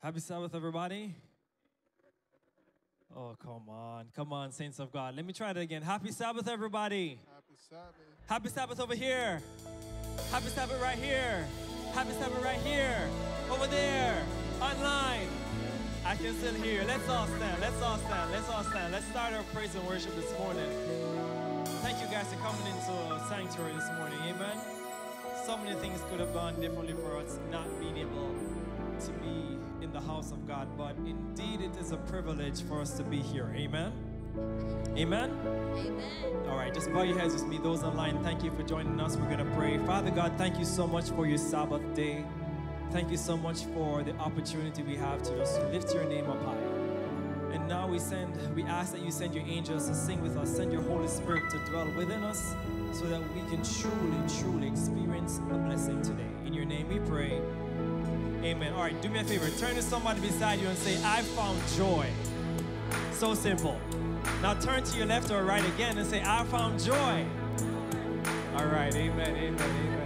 Happy Sabbath, everybody. Oh, come on. Come on, saints of God. Let me try that again. Happy Sabbath, everybody. Happy Sabbath. Happy Sabbath over here. Happy Sabbath right here. Happy Sabbath right here. Over there. Online. I can still hear. Let's all stand. Let's all stand. Let's all stand. Let's start our praise and worship this morning. Thank you guys for coming into a sanctuary this morning. Amen. So many things could have gone differently for us not being able to be in the house of God, but indeed it is a privilege for us to be here. Amen. Amen. Amen. All right, just bow your heads with me. Those online, thank you for joining us. We're going to pray. Father God, thank you so much for your Sabbath day. Thank you so much for the opportunity we have to just lift your name up high. And now we send, we ask that you send your angels to sing with us, send your Holy Spirit to dwell within us so that we can truly, truly experience a blessing today. In your name we pray. Amen. All right, do me a favor. Turn to somebody beside you and say, I found joy. So simple. Now turn to your left or right again and say, I found joy. All right, amen, amen, amen.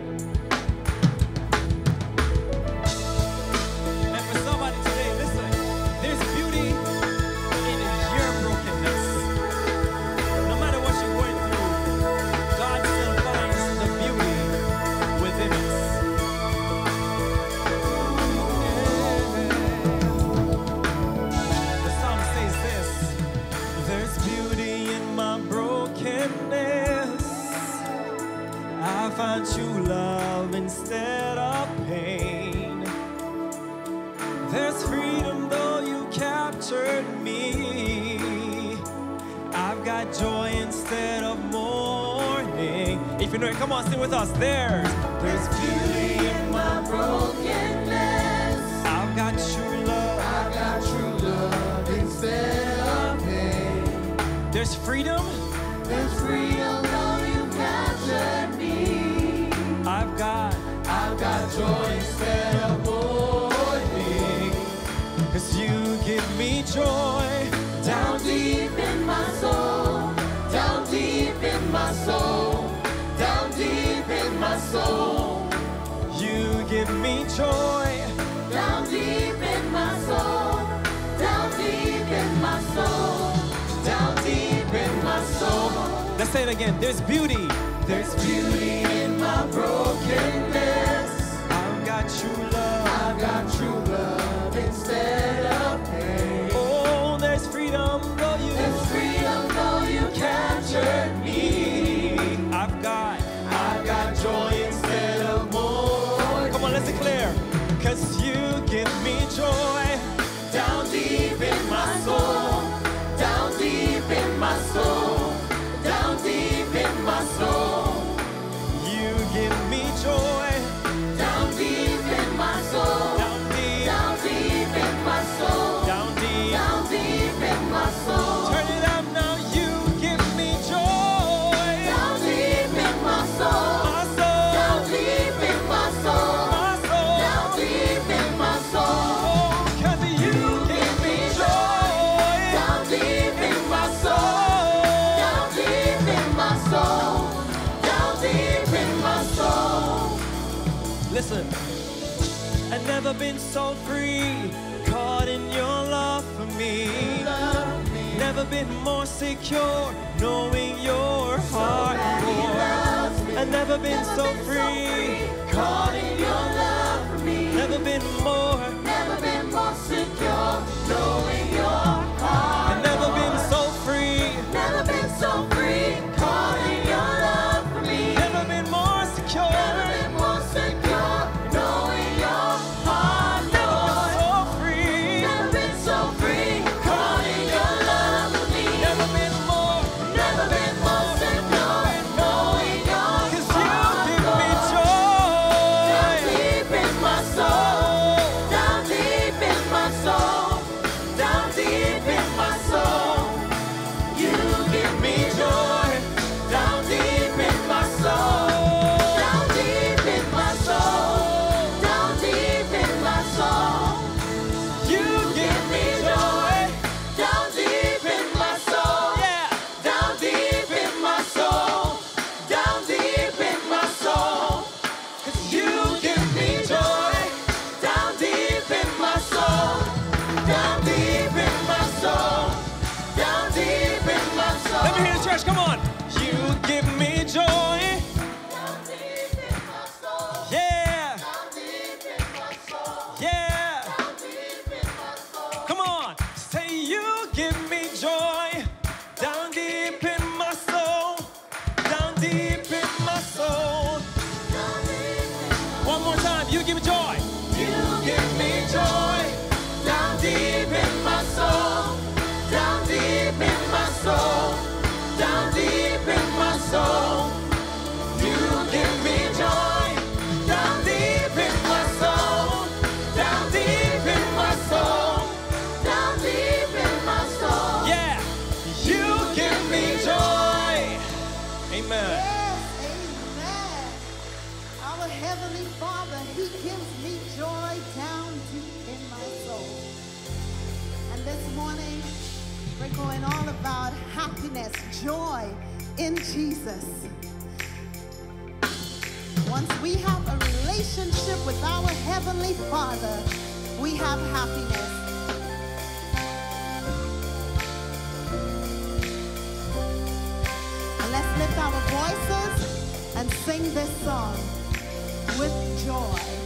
Never been so free, caught in your love for me. never been more. Yes, amen. Our Heavenly Father, He gives me joy down deep in my soul. And this morning, we're going all about happiness, joy in Jesus. Once we have a relationship with our Heavenly Father, we have happiness. voices and sing this song with joy.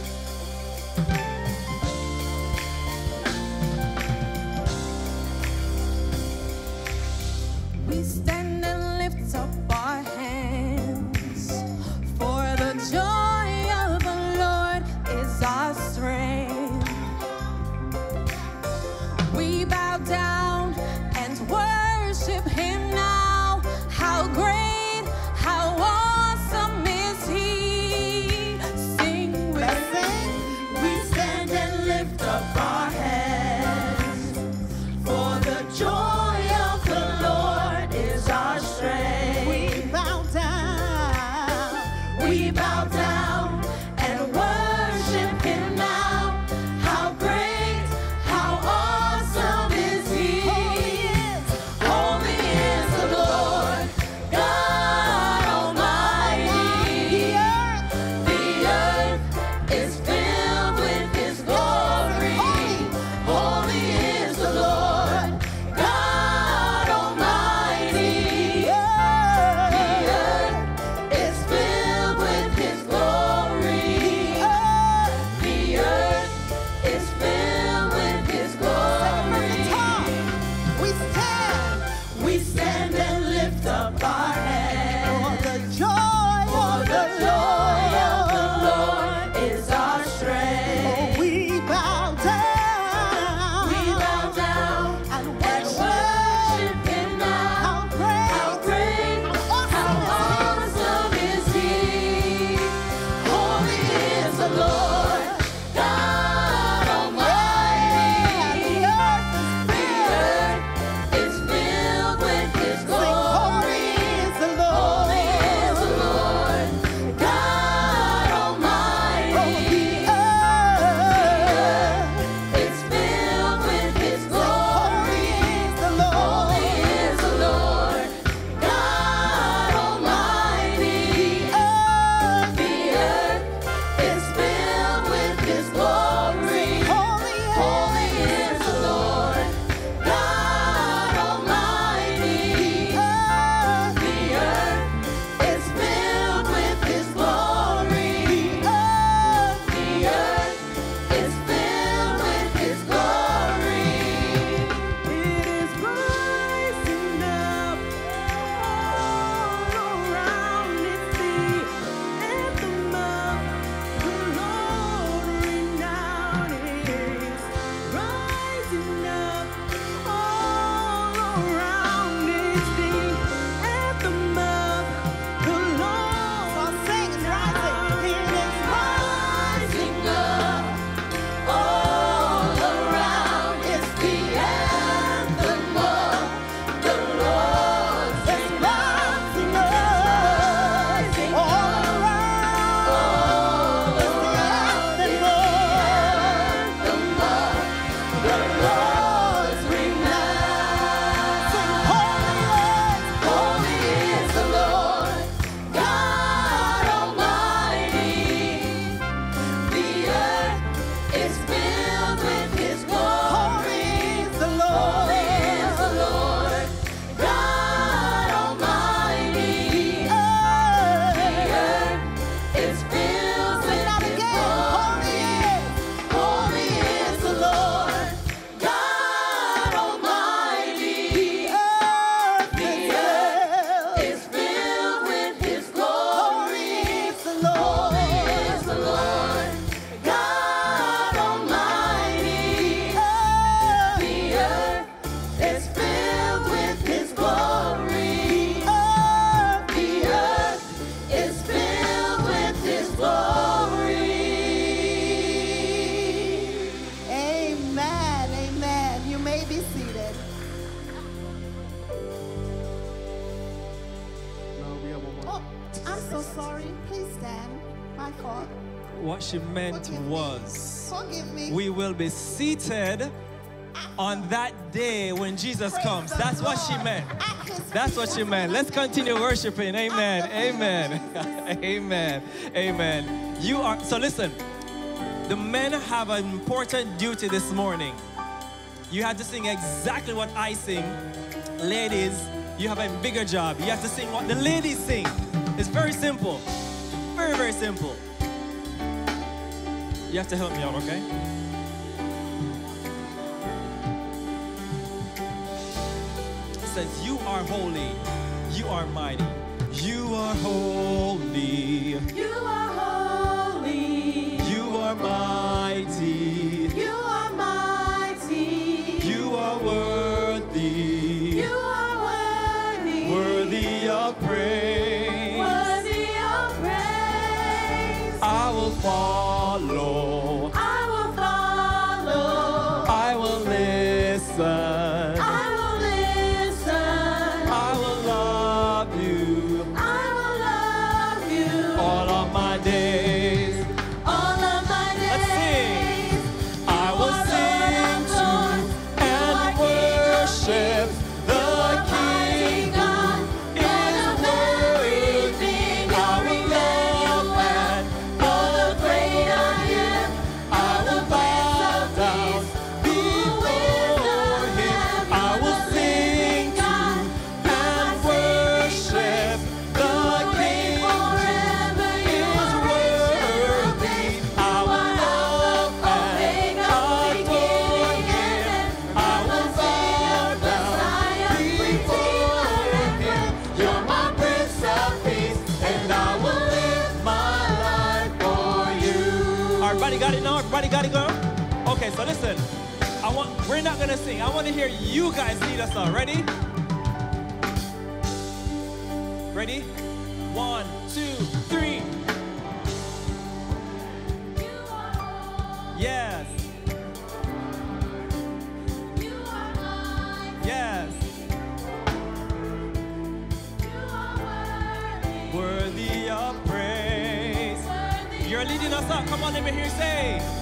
That's what she meant. That's what she meant. Let's continue worshiping. Amen. Amen. Amen. Amen. You are, so listen, the men have an important duty this morning. You have to sing exactly what I sing. Ladies, you have a bigger job. You have to sing what the ladies sing. It's very simple. Very, very simple. You have to help me out, okay? says, You are holy, you are mighty, you are holy, you are holy, you are mighty. sing. I want to hear you guys lead us up. Ready? Ready? One, two, three. Yes. Yes. Worthy of praise. You're leading us up. Come on, let me hear you say.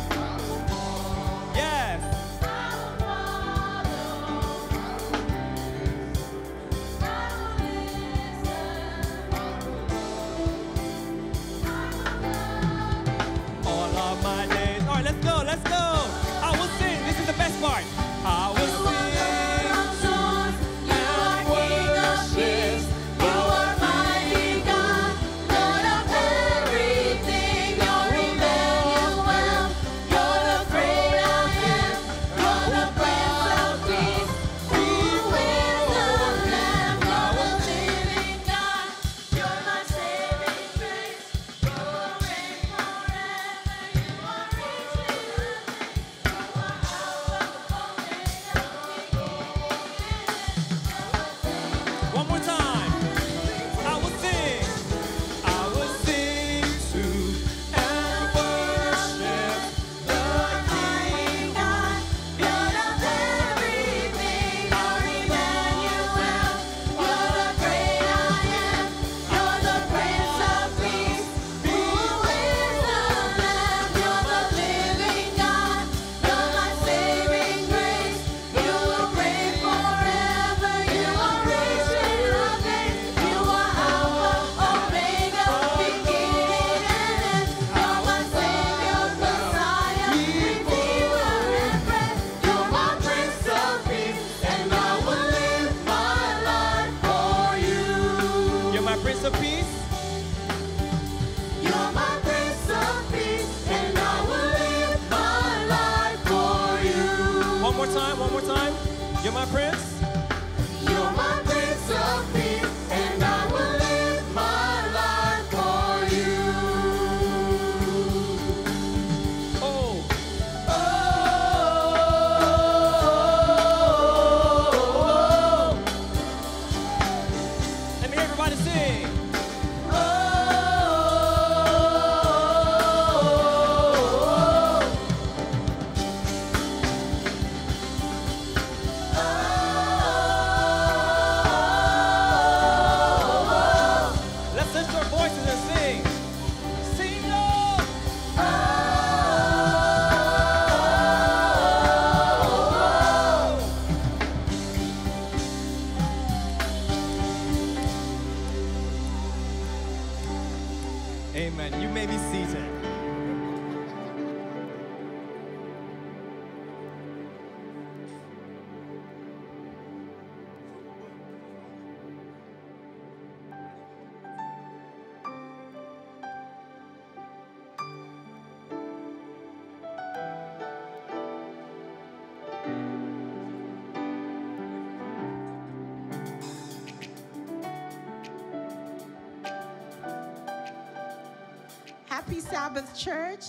Sabbath, church.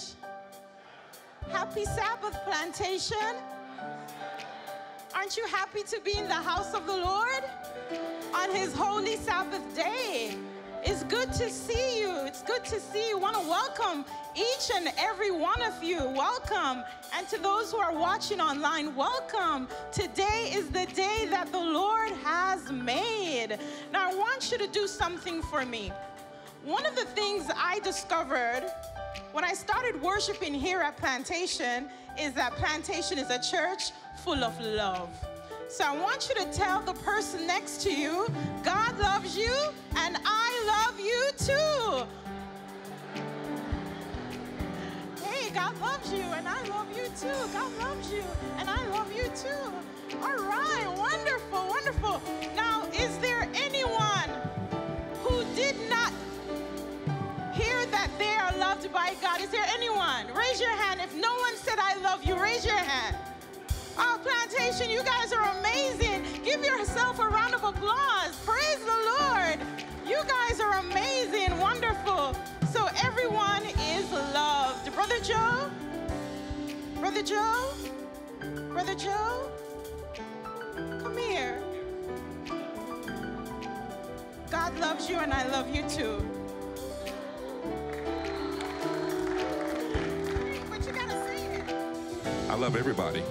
Happy Sabbath, plantation. Aren't you happy to be in the house of the Lord on his holy Sabbath day? It's good to see you. It's good to see you. Want to welcome each and every one of you. Welcome. And to those who are watching online, welcome. Today is the day that the Lord has made. Now, I want you to do something for me. One of the things I discovered when I started worshiping here at Plantation is that Plantation is a church full of love. So I want you to tell the person next to you, God loves you and I love you too. Hey, God loves you and I love you too. God loves you and I love you too. All right, wonderful, wonderful. Now, loved by God? Is there anyone? Raise your hand. If no one said, I love you, raise your hand. Oh, plantation, you guys are amazing. Give yourself a round of applause. Praise the Lord. You guys are amazing, wonderful. So everyone is loved. Brother Joe? Brother Joe? Brother Joe? Come here. God loves you and I love you too. I love everybody,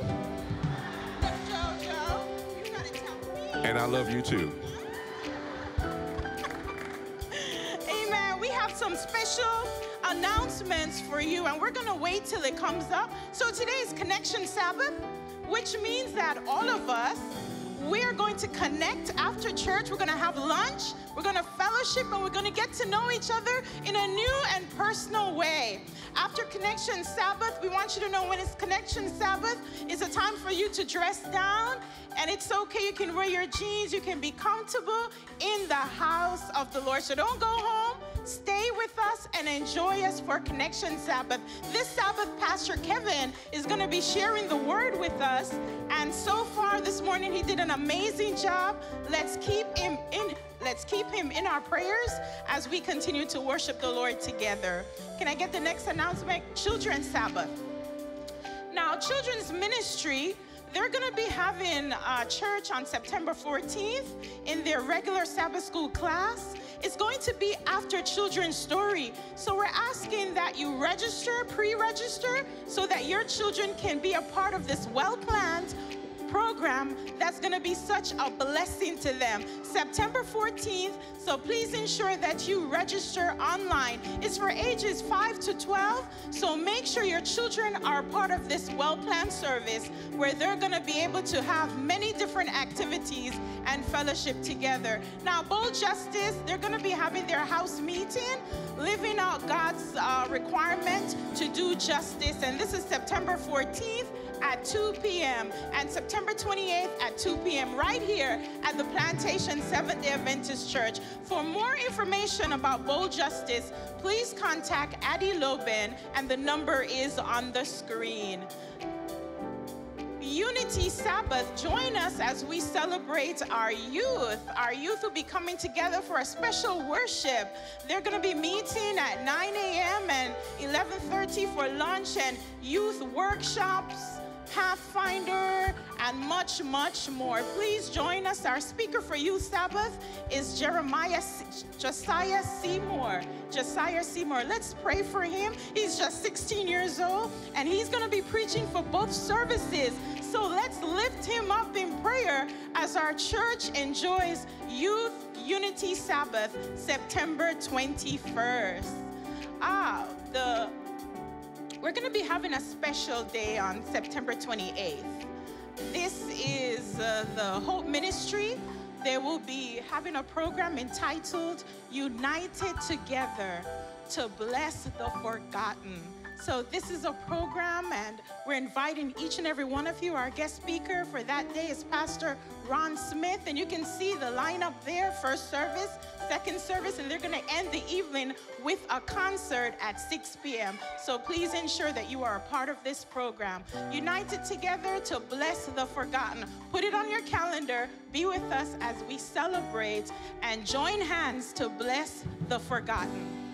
and I love you too. Amen. We have some special announcements for you, and we're going to wait till it comes up. So today is Connection Sabbath, which means that all of us, we are going to connect after church. We're going to have lunch, we're going to fellowship, and we're going to get to know each other in a new and personal way. After Connection Sabbath, we want you to know when it's Connection Sabbath, it's a time for you to dress down, and it's okay. You can wear your jeans, you can be comfortable in the house of the Lord. So don't go home. Stay with us and enjoy us for Connection Sabbath. This Sabbath, Pastor Kevin is going to be sharing the word with us. And so far this morning, he did an amazing job. Let's keep him in. Let's keep him in our prayers as we continue to worship the Lord together. Can I get the next announcement? Children's Sabbath. Now, children's ministry, they're going to be having uh, church on September 14th in their regular Sabbath school class. It's going to be after children's story. So we're asking that you register, pre-register, so that your children can be a part of this well-planned program that's going to be such a blessing to them. September 14th, so please ensure that you register online. It's for ages 5 to 12, so make sure your children are part of this well planned service where they're going to be able to have many different activities and fellowship together. Now, Bold Justice, they're going to be having their house meeting, living out God's uh, requirement to do justice, and this is September 14th at 2 p.m. and September 28th at 2 p.m. right here at the Plantation Seventh day Adventist Church. For more information about Bold Justice, please contact Addie Loben and the number is on the screen. Unity Sabbath, join us as we celebrate our youth. Our youth will be coming together for a special worship. They're going to be meeting at 9 a.m. and 11:30 for lunch and youth workshops. Pathfinder, and much, much more. Please join us. Our speaker for Youth Sabbath is Jeremiah Josiah Seymour. Josiah Seymour. Let's pray for him. He's just 16 years old, and he's going to be preaching for both services. So let's lift him up in prayer as our church enjoys Youth Unity Sabbath, September 21st. Ah, the we're going to be having a special day on September 28th. This is uh, the Hope Ministry. They will be having a program entitled United Together. to bless the forgotten. So, this is a program, and we're inviting each and every one of you. Our guest speaker for that day is Pastor Ron Smith, and you can see the lineup there first service, second service, and they're going to end the evening with a concert at 6 p.m. So, please ensure that you are a part of this program. United together to bless the forgotten. Put it on your calendar. Be with us as we celebrate and join hands to bless the forgotten.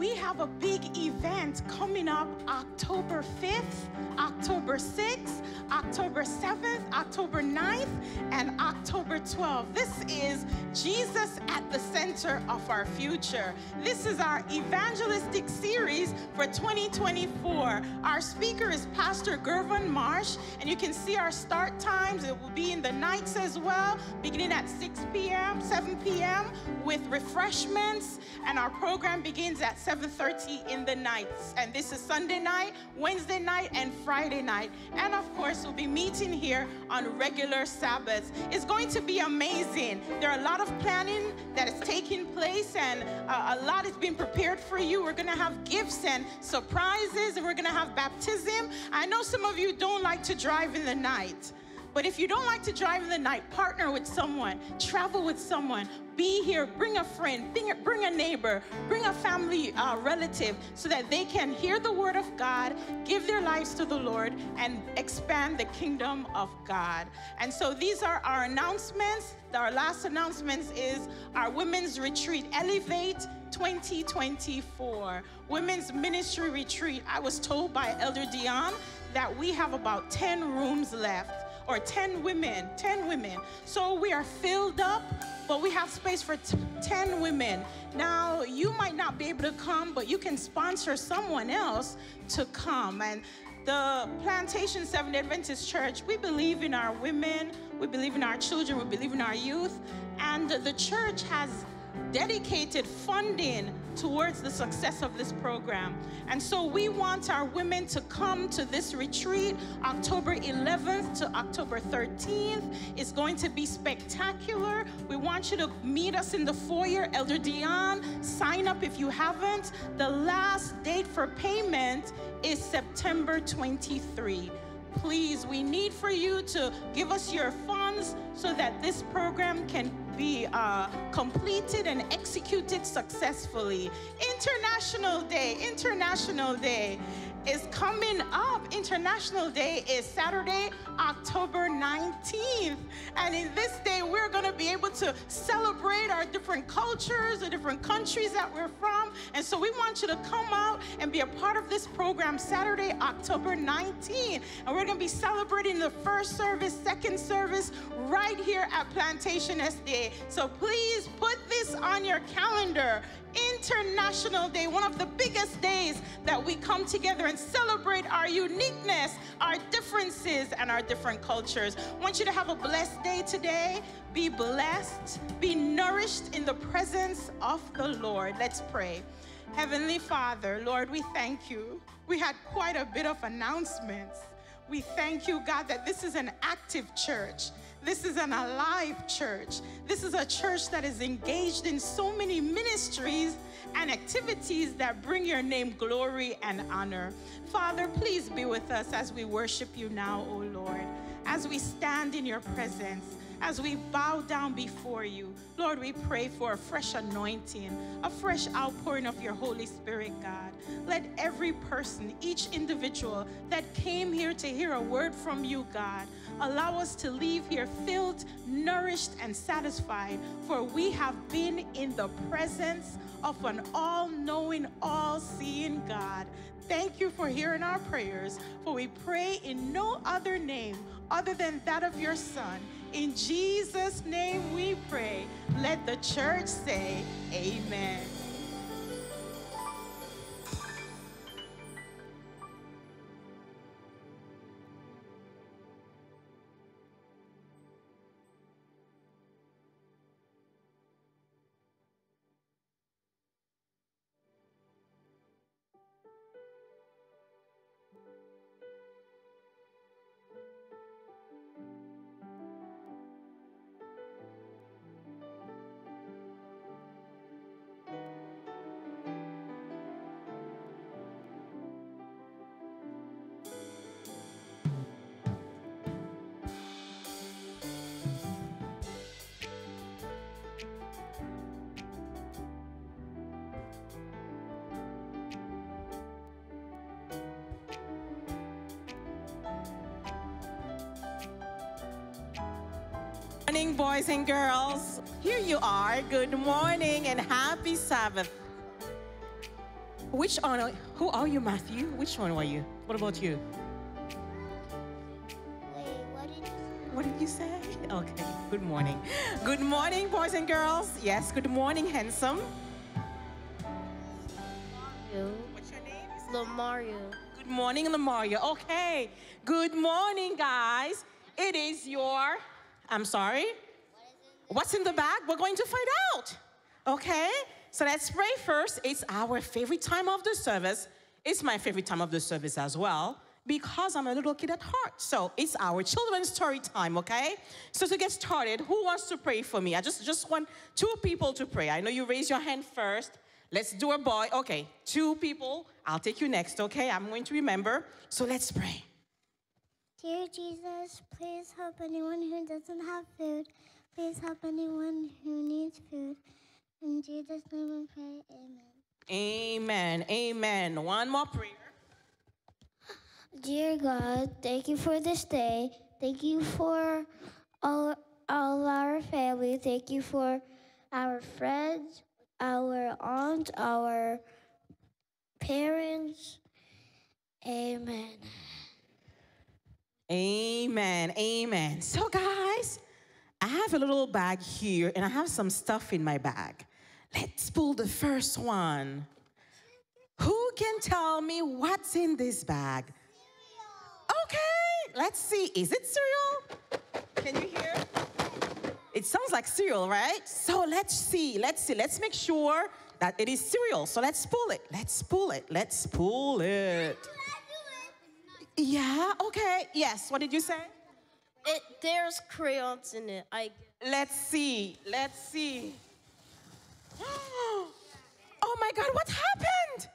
We have a big event coming up October 5th, October 6th, October 7th, October 9th, and October 12th. This is Jesus at the center of our future. This is our evangelistic series for 2024. Our speaker is Pastor Gervin Marsh, and you can see our start times. It will be in the nights as well, beginning at 6 p.m., 7 p.m., with refreshments, and our program begins at 7.30 in the night. And this is Sunday night, Wednesday night, and Friday night. And of course, we'll be meeting here on regular Sabbaths. It's going to be amazing. There are a lot of planning that is taking place, and uh, a lot is being prepared for you. We're going to have gifts and surprises, and we're going to have baptism. I know some of you don't like to drive in the night. But if you don't like to drive in the night, partner with someone, travel with someone, be here, bring a friend, bring a, neighbor, bring a family uh, relative so that they can hear the word of God, give their lives to the Lord, and expand the kingdom of God. And so these are our announcements. Our last announcements is our women's retreat, Elevate 2024 Women's Ministry Retreat. I was told by Elder Dion that we have about 10 rooms left or 10 women, 10 women. So we are filled up, but we have space for t- 10 women. Now, you might not be able to come, but you can sponsor someone else to come. And the Plantation Seventh Adventist Church, we believe in our women, we believe in our children, we believe in our youth, and the church has dedicated funding towards the success of this program. And so we want our women to come to this retreat October 11th to October 13th. It's going to be spectacular. We want you to meet us in the foyer. Elder Dion, sign up if you haven't. The last date for payment is September 23 please, we need for you to give us your funds so that this program can be uh, completed and executed successfully. International Day, International Day is coming up. International Day is Saturday, October 19th. And in this day, we're going to be able to celebrate our different cultures, the different countries that we're from. And so we want you to come out and be a part of this program Saturday, October 19th. And we're going to be celebrating the first service, second service right here at Plantation SDA. So please put this on your calendar. International Day, one of the biggest days that we come together and celebrate our uniqueness, our differences, and our different cultures. I want you to have a blessed day today. Be blessed, be nourished in the presence of the Lord. Let's pray. Heavenly Father, Lord, we thank you. We had quite a bit of announcements. We thank you, God, that this is an active church. This is an alive church. This is a church that is engaged in so many ministries and activities that bring your name glory and honor. Father, please be with us as we worship you now, O Lord, as we stand in your presence as we bow down before you. Lord, we pray for a fresh anointing, a fresh outpouring of your Holy Spirit, God. Let every person, each individual that came here to hear a word from you, God, allow us to leave here filled, nourished, and satisfied, for we have been in the presence of an all knowing, all seeing God. Thank you for hearing our prayers, for we pray in no other name other than that of your Son. In Jesus' name we pray. Let the church say, Amen. Boys and girls. Here you are. Good morning and happy Sabbath. Which one? Who are you, Matthew? Which one were you? What about you? Wait, what did you What did you say? Okay. Good morning. Good morning, boys and girls. Yes. Good morning, handsome. say? What's your name? Lamario. Good morning, Lamaria. Okay. Good morning, guys. It is your. I'm sorry. What's in the bag? We're going to find out. Okay? So let's pray first. It's our favorite time of the service. It's my favorite time of the service as well because I'm a little kid at heart. So it's our children's story time, okay? So to get started, who wants to pray for me? I just, just want two people to pray. I know you raise your hand first. Let's do a boy. Okay, two people. I'll take you next, okay? I'm going to remember. So let's pray. Dear Jesus, please help anyone who doesn't have food. Please help anyone who needs food. In Jesus' name we pray, amen. Amen. Amen. One more prayer. Dear God, thank you for this day. Thank you for all, all our family. Thank you for our friends, our aunts, our parents. Amen. Amen. Amen. So, guys, I have a little bag here and I have some stuff in my bag. Let's pull the first one. Who can tell me what's in this bag? Okay, let's see. Is it cereal? Can you hear? It sounds like cereal, right? So let's see. Let's see. Let's make sure that it is cereal. So let's pull it. Let's pull it. Let's pull it. Yeah, okay. Yes, what did you say? It, there's crayons in it. I Let's see. Let's see. Oh my God, what happened?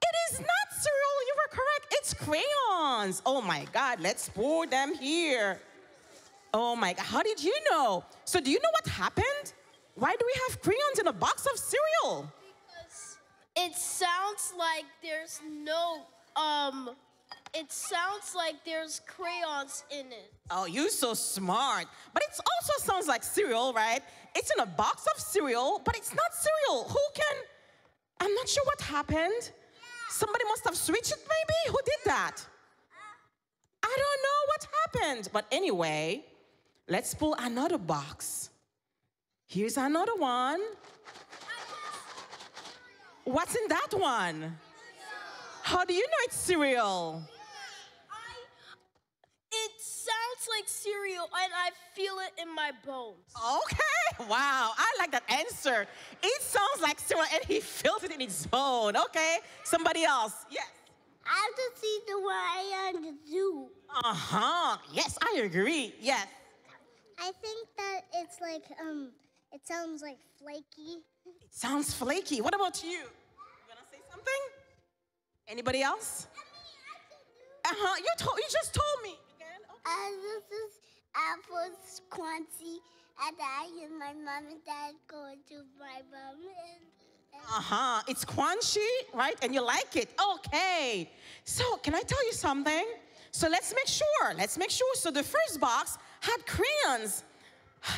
It is not cereal. You were correct. It's crayons. Oh my God, let's pour them here. Oh my God, how did you know? So, do you know what happened? Why do we have crayons in a box of cereal? Because it sounds like there's no um it sounds like there's crayons in it. Oh, you're so smart. But it also sounds like cereal, right? It's in a box of cereal, but it's not cereal. Who can? I'm not sure what happened. Somebody must have switched it, maybe? Who did that? Uh. I don't know what happened. But anyway, let's pull another box. Here's another one. What's in that one? How do you know it's cereal? It sounds like cereal and I feel it in my bones. Okay, wow, I like that answer. It sounds like cereal and he feels it in his bone. Okay, somebody else. Yes. I have to see the one I on the zoo. Uh huh. Yes, I agree. Yes. I think that it's like um, it sounds like flaky. It sounds flaky. What about you? You wanna say something? Anybody else? Uh huh. You told. You just told me. Uh, this is apples, Quancy, and I and my mom and dad going to my mom and. and Uh huh. It's crunchy, right? And you like it. Okay. So, can I tell you something? So, let's make sure. Let's make sure. So, the first box had crayons.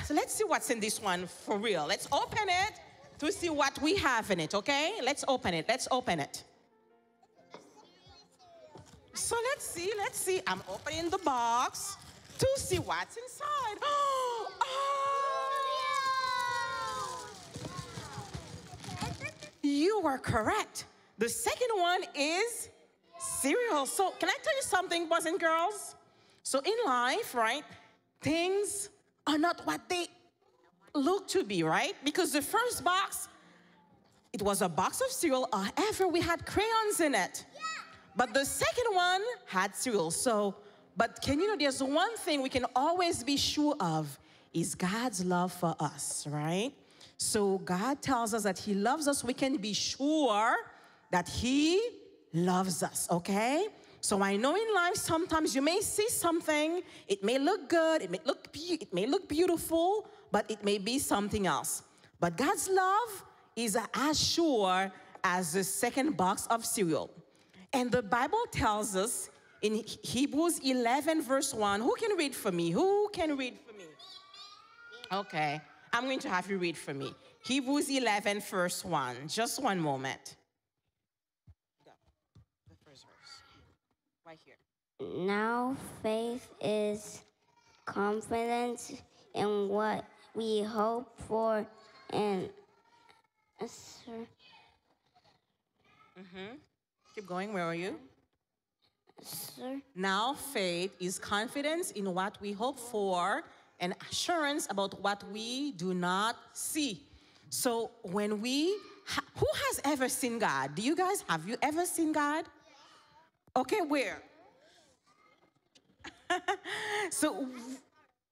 So, let's see what's in this one for real. Let's open it to see what we have in it, okay? Let's open it. Let's open it. So, let's see. Let's see. I'm opening the box to see what's inside. Oh! You were correct. The second one is cereal. So, can I tell you something, boys and girls? So, in life, right, things are not what they look to be, right? Because the first box, it was a box of cereal. However, we had crayons in it. But the second one had cereal. So, but can you know there's one thing we can always be sure of is God's love for us, right? So God tells us that He loves us. We can be sure that He loves us, okay? So I know in life sometimes you may see something, it may look good, it may look it may look beautiful, but it may be something else. But God's love is as sure as the second box of cereal. And the Bible tells us in Hebrews 11, verse 1, who can read for me? Who can read for me? Okay. I'm going to have you read for me. Hebrews 11, verse 1. Just one moment. Go. The first verse. Right here. Now faith is confidence in what we hope for and asser- Keep going. Where are you? asser- Now, faith is confidence in what we hope for and assurance about what we do not see. So, when we, who has ever seen God? Do you guys, have you ever seen God? Okay, where? so,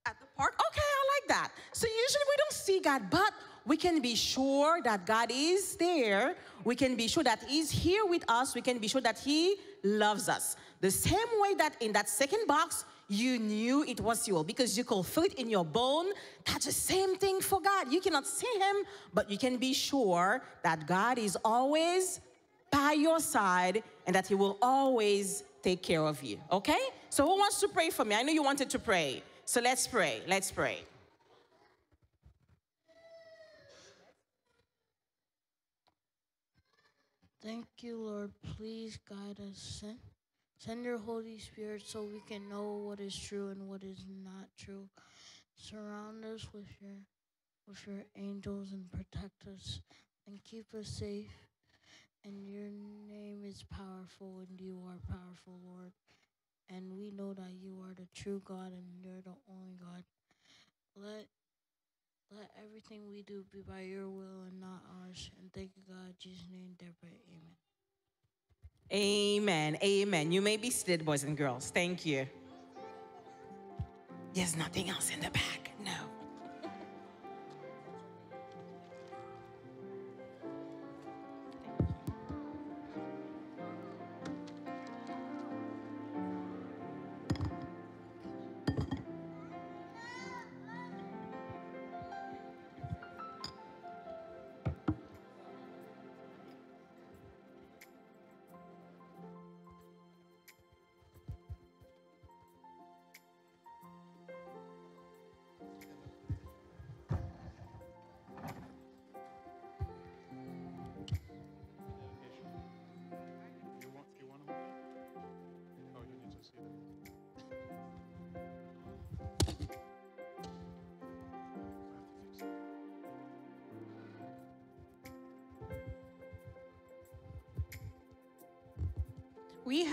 at the park? Okay, I like that. So, usually we don't see God, but we can be sure that God is there. We can be sure that He's here with us. We can be sure that He loves us. The same way that in that second box, you knew it was you because you could feel it in your bone. That's the same thing for God. You cannot see Him, but you can be sure that God is always by your side and that He will always take care of you. Okay? So, who wants to pray for me? I know you wanted to pray. So, let's pray. Let's pray. Thank you, Lord. Please guide us. Send, send your Holy Spirit so we can know what is true and what is not true. Surround us with your with your angels and protect us and keep us safe. And your name is powerful and you are powerful, Lord. And we know that you are the true God and you're the only God. Let let everything we do be by your will and not ours. And thank you, God. In Jesus' name, pray. Amen. Amen. Amen. You may be seated, boys and girls. Thank you. There's nothing else in the back. No.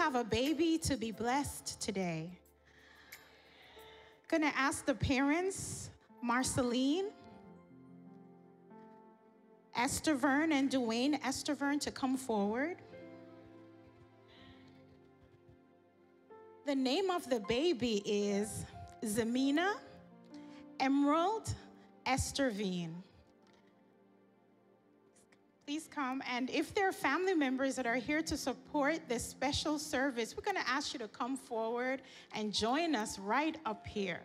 Have a baby to be blessed today. Gonna ask the parents, Marceline, Esther Vern, and Dwayne Esther Vern to come forward. The name of the baby is Zamina Emerald Esterveen. Please come. And if there are family members that are here to support this special service, we're going to ask you to come forward and join us right up here.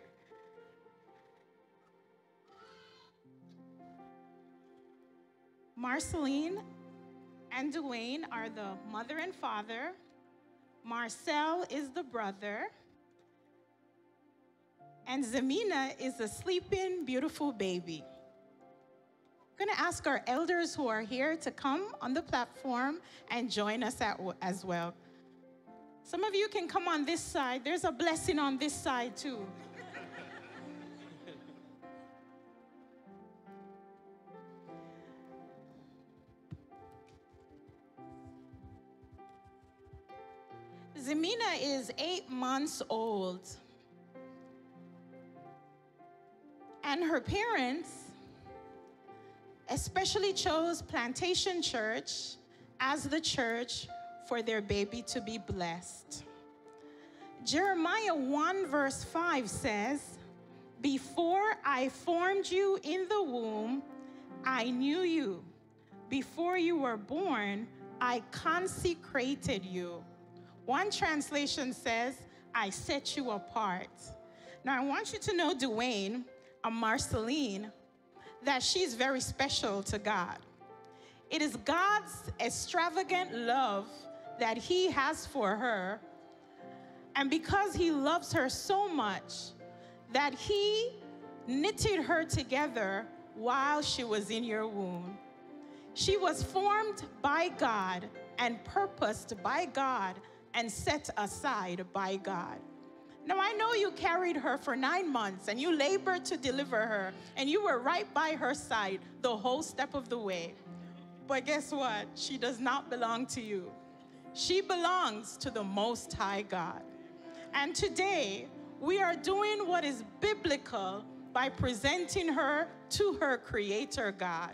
Marceline and Dwayne are the mother and father. Marcel is the brother. And Zamina is a sleeping, beautiful baby. I'm going to ask our elders who are here to come on the platform and join us at, as well. Some of you can come on this side. There's a blessing on this side too. Zamina is eight months old. And her parents especially chose Plantation Church as the church for their baby to be blessed. Jeremiah 1, verse 5 says, Before I formed you in the womb, I knew you. Before you were born, I consecrated you. One translation says, I set you apart. Now, I want you to know, Dwayne, a Marceline, that she's very special to God. It is God's extravagant love that He has for her. And because He loves her so much, that He knitted her together while she was in your womb. She was formed by God and purposed by God and set aside by God. Now, I know you carried her for nine months and you labored to deliver her, and you were right by her side the whole step of the way. But guess what? She does not belong to you. She belongs to the Most High God. And today, we are doing what is biblical by presenting her to her Creator God.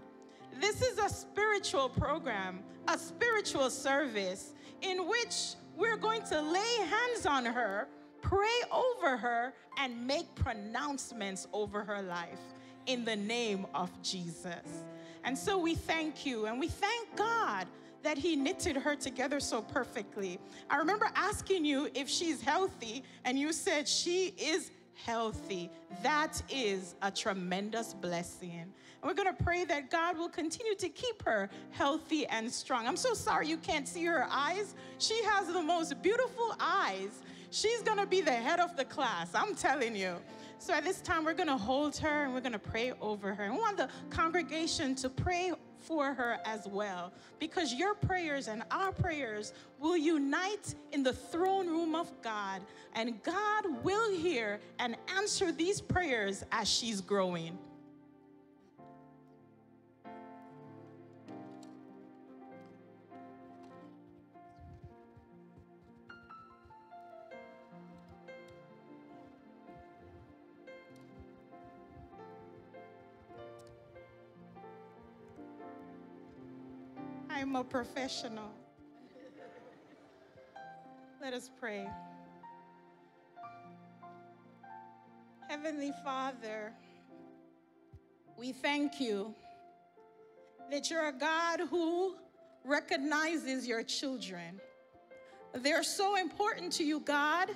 This is a spiritual program, a spiritual service in which we're going to lay hands on her, pray over her, and make pronouncements over her life in the name of Jesus. And so we thank you and we thank God that He knitted her together so perfectly. I remember asking you if she's healthy, and you said she is healthy. That is a tremendous blessing. And we're going to pray that God will continue to keep her healthy and strong. I'm so sorry you can't see her eyes. She has the most beautiful eyes. She's going to be the head of the class, I'm telling you. So at this time, we're going to hold her and we're going to pray over her. And we want the congregation to pray for her as well because your prayers and our prayers will unite in the throne room of God and God will hear and answer these prayers as she's growing. I'm a professional. Let us pray. Heavenly Father, we thank you that you're a God who recognizes your children. They're so important to you, God,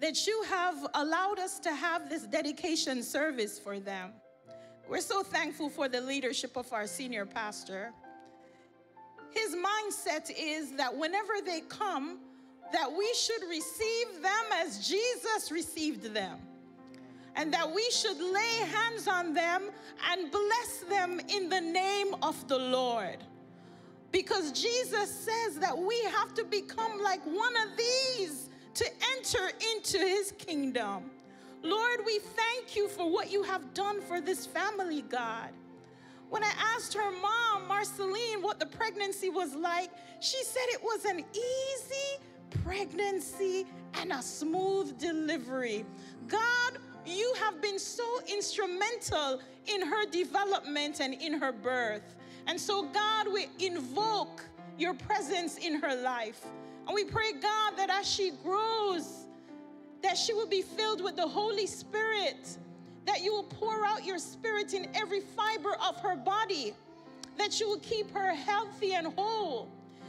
that you have allowed us to have this dedication service for them. We're so thankful for the leadership of our senior pastor. His mindset is that whenever they come, that we should receive them as Jesus received them. And that we should lay hands on them and bless them in the name of the Lord. Because Jesus says that we have to become like one of these to enter into his kingdom. Lord, we thank you for what you have done for this family, God. When I asked her mom, Marceline, what the pregnancy was like, she said it was an easy pregnancy and a smooth delivery. God, you have been so instrumental in her development and in her birth. And so, God, we invoke your presence in her life. And we pray, God, that as she grows, that she will be filled with the Holy Spirit that you will pour out your spirit in every fiber of her body, that you will keep her healthy and whole,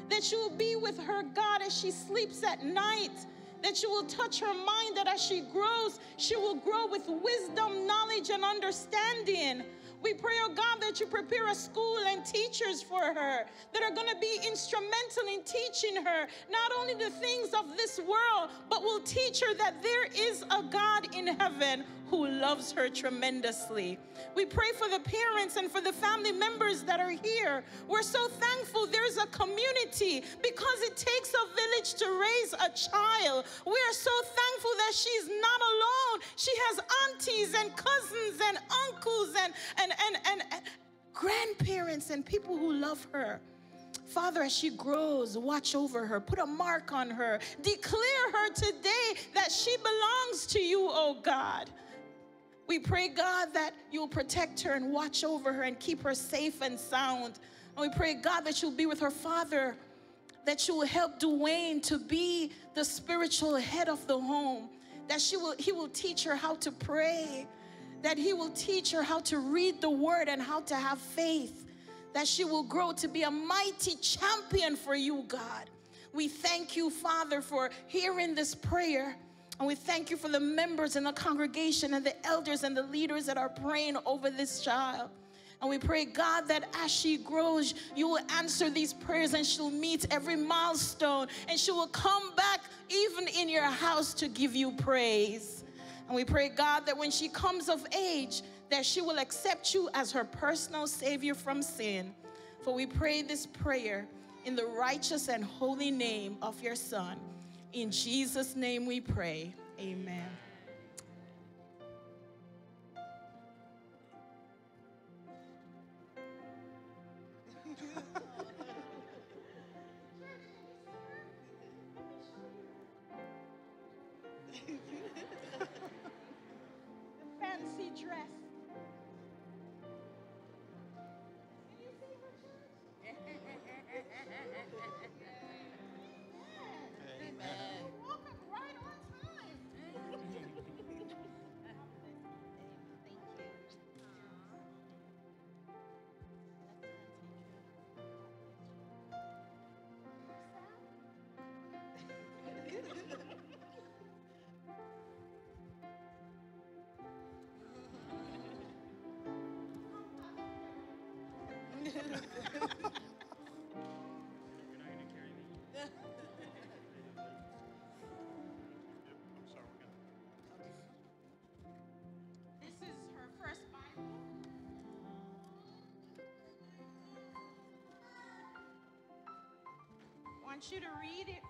that you will be with her, God, as she sleeps at night, that you will touch her mind, that as she grows, she will grow with wisdom, knowledge, and understanding. We pray, oh God, that you prepare a school and teachers for her that are going to be instrumental in teaching her not only the things of this world, but will teach her that there is a God in heaven who loves her tremendously. We pray for the parents and for the family members that are here. We're so thankful there's a community because it takes a village to raise a child. We are so thankful that she's not alone. She has aunties and cousins and uncles and, and, and, and, and grandparents and people who love her. Father, as she grows, watch over her, put a mark on her, declare her today that she belongs to you, oh God. We pray, God, that you'll protect her and watch over her and keep her safe and sound. And we pray, God, that you'll be with her father, that you will help Duane to be the spiritual head of the home, that she will, he will teach her how to pray, that he will teach her how to read the word and how to have faith, that she will grow to be a mighty champion for you, God. We thank you, Father, for hearing this prayer. And we thank you for the members in the congregation and the elders and the leaders that are praying over this child. And we pray, God, that as she grows, you will answer these prayers and she'll meet every milestone and she will come back even in your house to give you praise. And we pray, God, that when she comes of age, that she will accept you as her personal Savior from sin. For we pray this prayer in the righteous and holy name of your Son. In Jesus' name we pray. Amen. The fancy dress. Want you to read it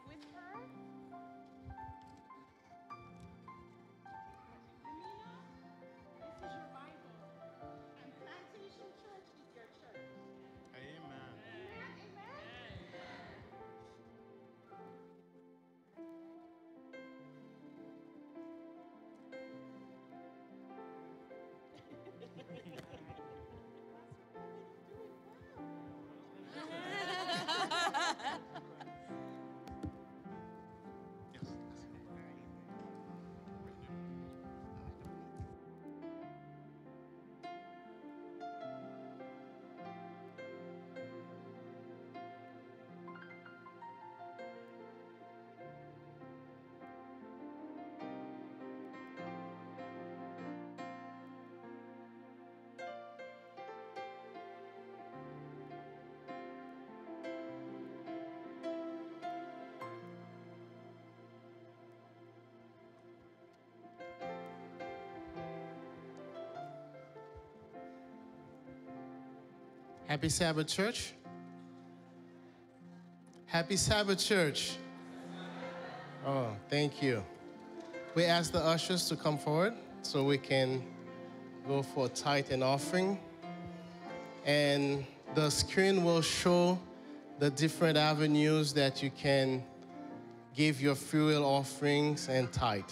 Happy Sabbath, church. Happy Sabbath, church. Oh, thank you. We ask the ushers to come forward so we can go for tithe and offering. And the screen will show the different avenues that you can give your fuel offerings and tithe.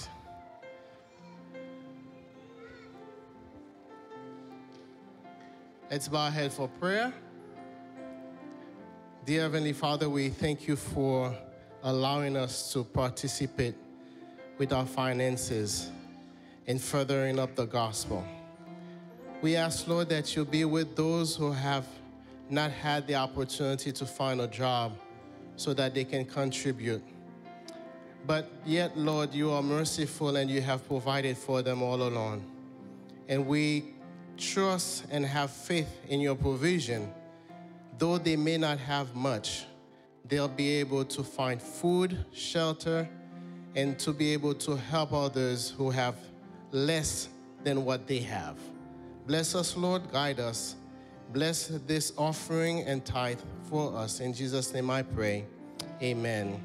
Let's bow our head for prayer. Dear Heavenly Father, we thank you for allowing us to participate with our finances in furthering up the gospel. We ask, Lord, that you'll be with those who have not had the opportunity to find a job so that they can contribute. But yet, Lord, you are merciful and you have provided for them all along. And we trust and have faith in your provision. Though they may not have much, they'll be able to find food, shelter, and to be able to help others who have less than what they have. Bless us, Lord, guide us. Bless this offering and tithe for us. In Jesus' name I pray. Amen.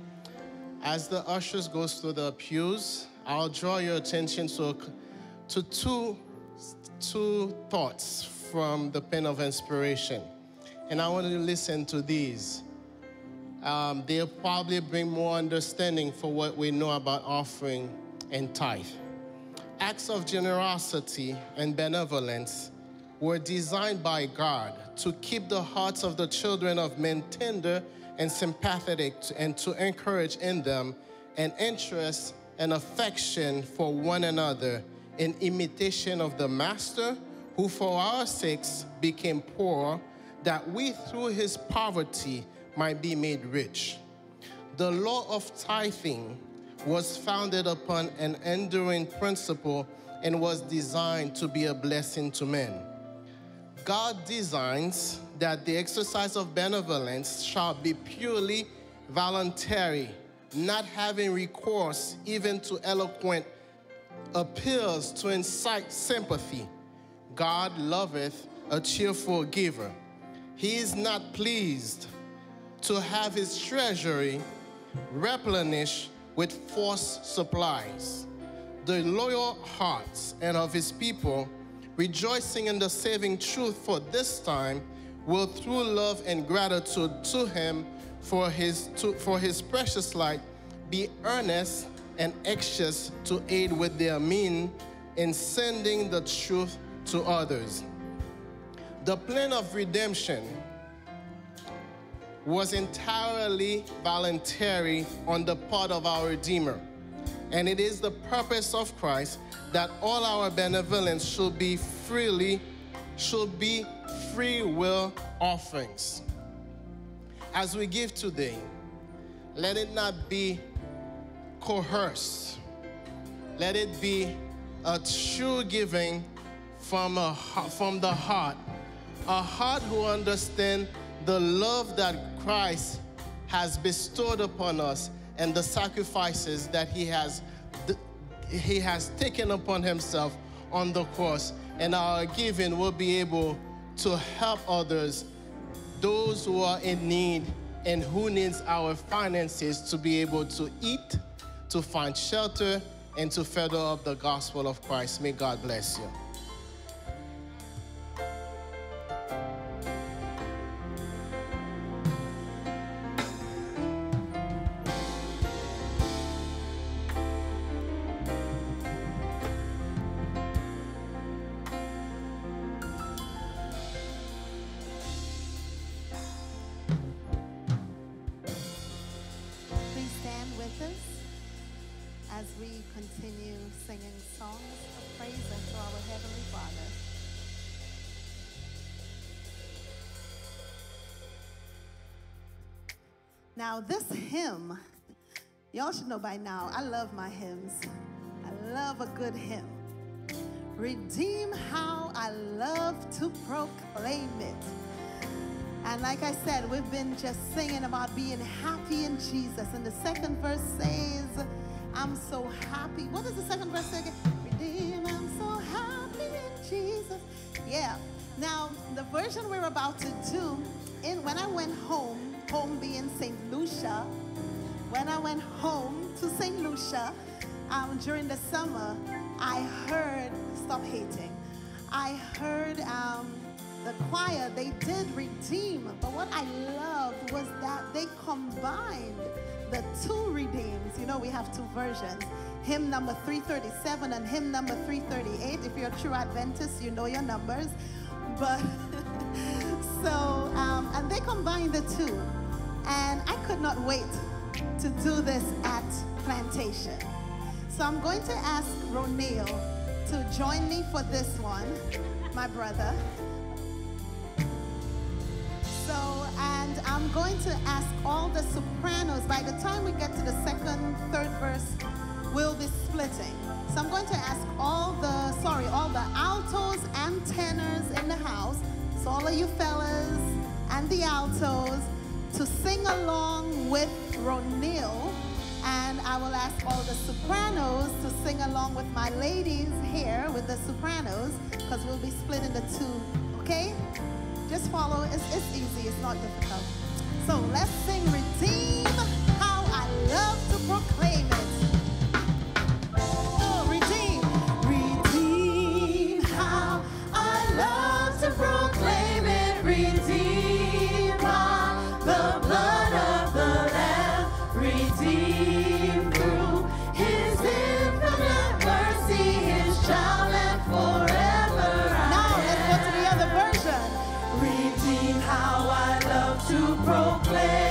As the ushers goes through the pews, I'll draw your attention to, to two, two thoughts from the pen of inspiration. And I want you to listen to these. Um, they'll probably bring more understanding for what we know about offering and tithe. Acts of generosity and benevolence were designed by God to keep the hearts of the children of men tender and sympathetic and to encourage in them an interest and affection for one another in imitation of the Master, who for our sakes became poor, that we through his poverty might be made rich. The law of tithing was founded upon an enduring principle and was designed to be a blessing to men. God designs that the exercise of benevolence shall be purely voluntary, not having recourse even to eloquent appeals to incite sympathy. God loveth a cheerful giver. He is not pleased to have his treasury replenished with false supplies. The loyal hearts and of his people, rejoicing in the saving truth for this time, will through love and gratitude to him for his, to, for his precious light be earnest and anxious to aid with their mean in sending the truth to others. The plan of redemption was entirely voluntary on the part of our Redeemer. And it is the purpose of Christ that all our benevolence should be freely, should be free will offerings. As we give today, let it not be coerced. Let it be a true giving from, a, from the heart. A heart who understands the love that Christ has bestowed upon us and the sacrifices that he has, he has taken upon himself on the cross. And our giving will be able to help others, those who are in need and who needs our finances to be able to eat, to find shelter, and to further up the gospel of Christ. May God bless you. Y'all should know by now, I love my hymns. I love a good hymn. Redeem how I love to proclaim it. And like I said, we've been just singing about being happy in Jesus. And the second verse says, I'm so happy. What does the second verse say again? Redeem, I'm so happy in Jesus. Yeah. Now, the version we're about to do, in when I went home, home being St. Lucia, when I went home to St. Lucia um, during the summer, I heard, stop hating, I heard um, the choir, they did redeem, but what I loved was that they combined the two redeems. You know, we have two versions hymn number 337 and hymn number 338. If you're a true Adventist, you know your numbers. But so, um, and they combined the two. And I could not wait to do this at Plantation. So I'm going to ask Rhoneil to join me for this one, my brother. So, and I'm going to ask all the sopranos, by the time we get to the second, third verse, we'll be splitting. So I'm going to ask all the, sorry, all the altos and tenors in the house, so all of you fellas and the altos, to sing along with Rhoneil. And I will ask all the sopranos to sing along with my ladies here with the sopranos, because we'll be splitting the two, okay? Just follow. It's, it's easy. It's not difficult. So let's sing Redeem How I Love to Proclaim It. Proclaim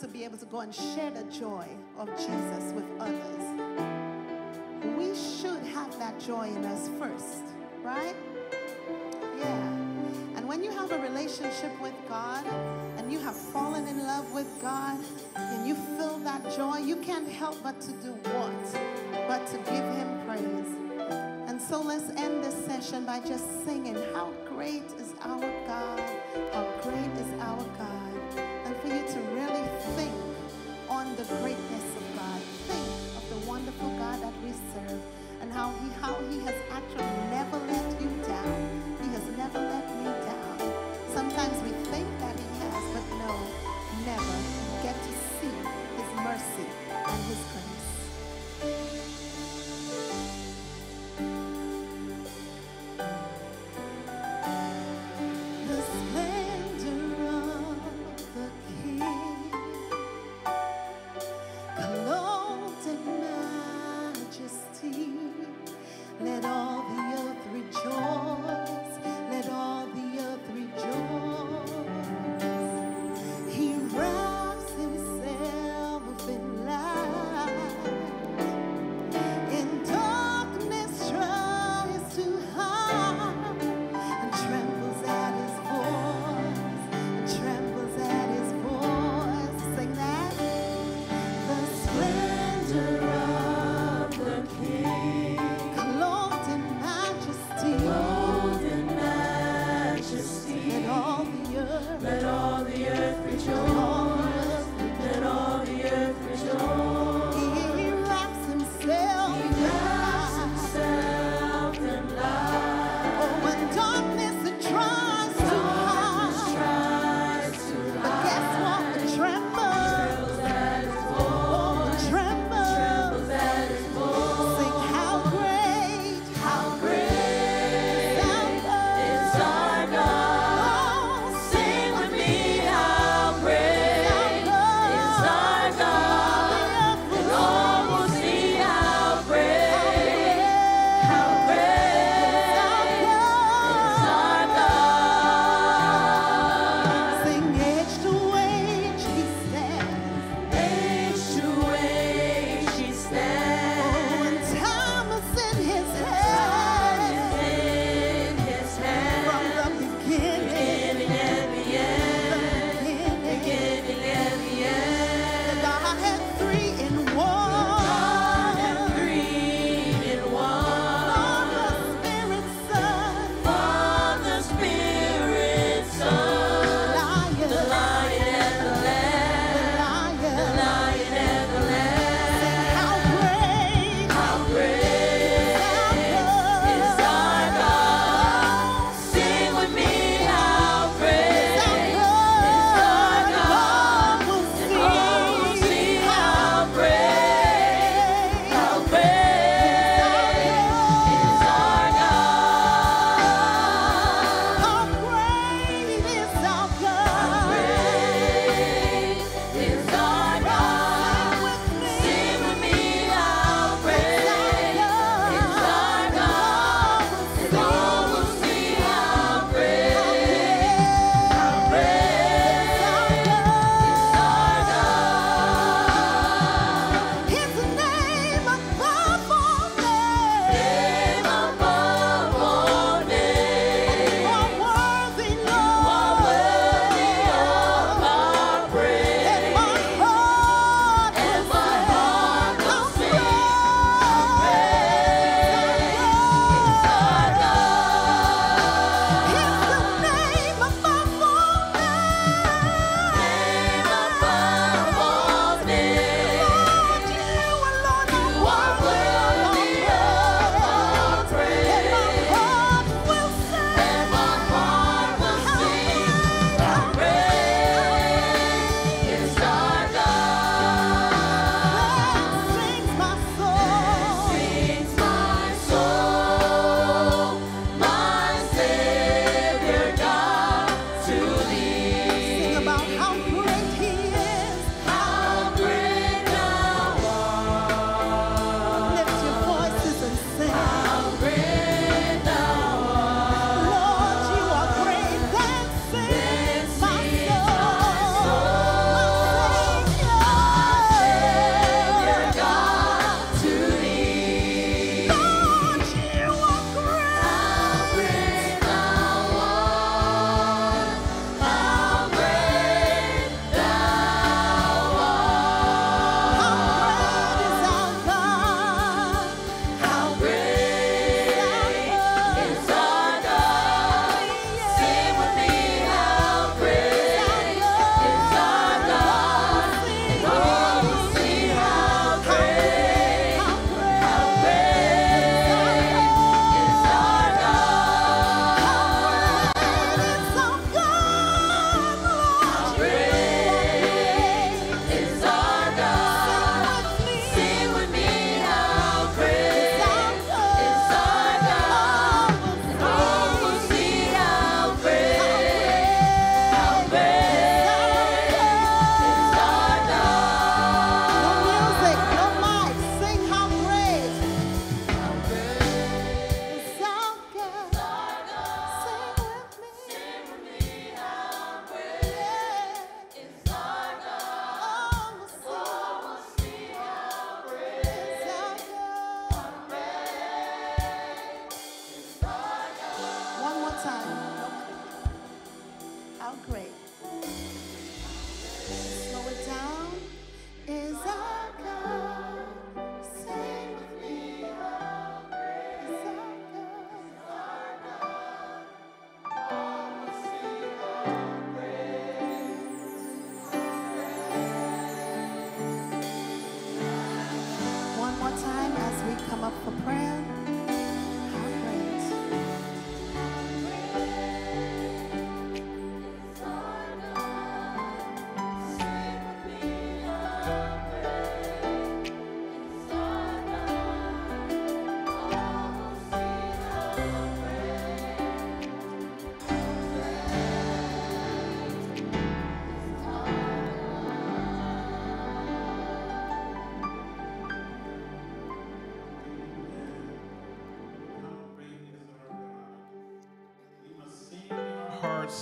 to be able to go and share the joy of Jesus with others, we should have that joy in us first, right? Yeah. And when you have a relationship with God and you have fallen in love with God and you feel that joy, you can't help but to do what? But to give Him praise. And so let's end this session by just singing, How great is our God! How great is our God! And for you to really think on the greatness of God. Think of the wonderful God that we serve and how he how he has actually never let you down. He has never let me down. Sometimes we think that he has, but no, never. You get to see his mercy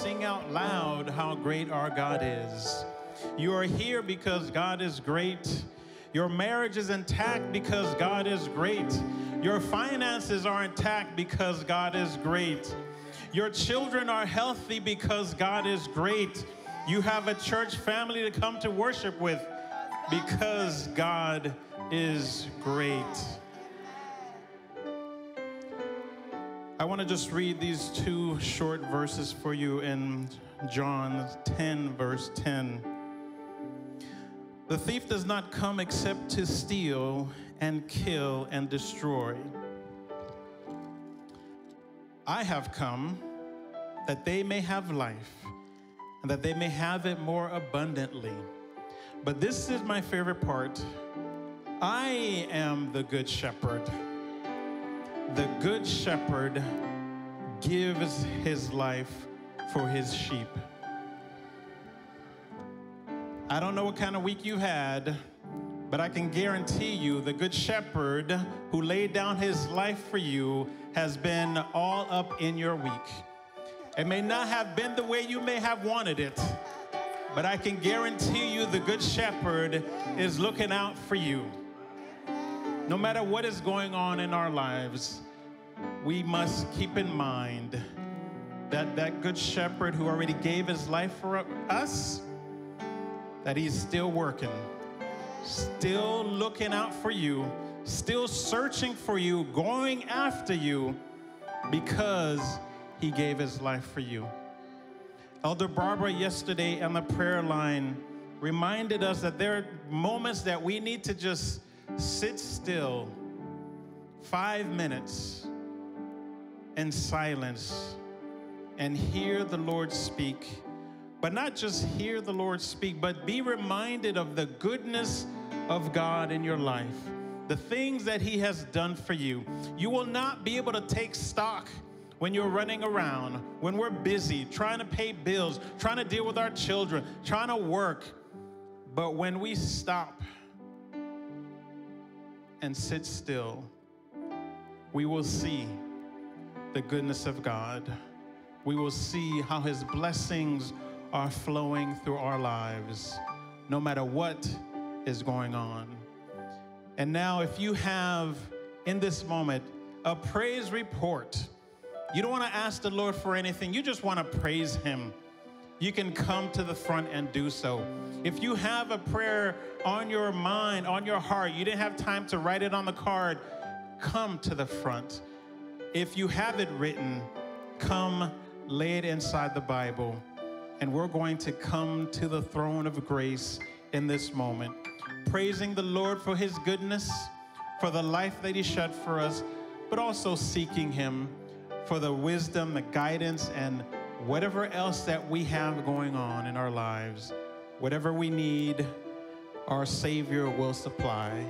sing out loud how great our God is. You are here because God is great. Your marriage is intact because God is great. Your finances are intact because God is great. Your children are healthy because God is great. You have a church family to come to worship with because God is great. I want to just read these two short verses for you in John 10, verse 10. The thief does not come except to steal and kill and destroy. I have come that they may have life and that they may have it more abundantly. But this is my favorite part. I am the good shepherd. The good shepherd gives his life for his sheep. I don't know what kind of week you had, but I can guarantee you the good shepherd who laid down his life for you has been all up in your week. It may not have been the way you may have wanted it, but I can guarantee you the good shepherd is looking out for you. No matter what is going on in our lives, we must keep in mind that that good shepherd who already gave his life for us, that he's still working, still looking out for you, still searching for you, going after you because he gave his life for you. Elder Barbara yesterday on the prayer line reminded us that there are moments that we need to just sit still five minutes in silence and hear the Lord speak. But not just hear the Lord speak, but be reminded of the goodness of God in your life, the things that He has done for you. You will not be able to take stock when you're running around, when we're busy, trying to pay bills, trying to deal with our children, trying to work. But when we stop and sit still, we will see the goodness of God. We will see how His blessings are flowing through our lives, no matter what is going on. And now, if you have in this moment a praise report, you don't want to ask the Lord for anything, you just want to praise Him. You can come to the front and do so. If you have a prayer on your mind, on your heart, you didn't have time to write it on the card, come to the front. If you have it written, come lay it inside the Bible. And we're going to come to the throne of grace in this moment, praising the Lord for his goodness, for the life that he shed for us, but also seeking him for the wisdom, the guidance, and whatever else that we have going on in our lives. Whatever we need, our Savior will supply.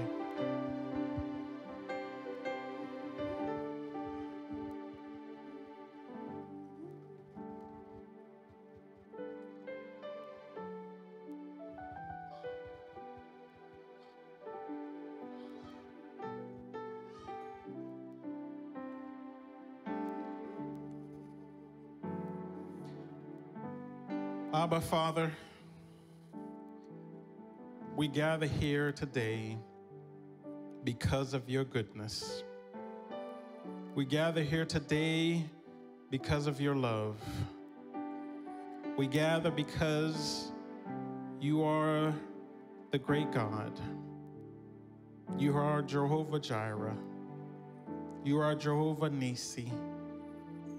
Abba, Father, we gather here today because of your goodness. We gather here today because of your love. We gather because you are the great God. You are Jehovah Jireh. You are Jehovah Nisi.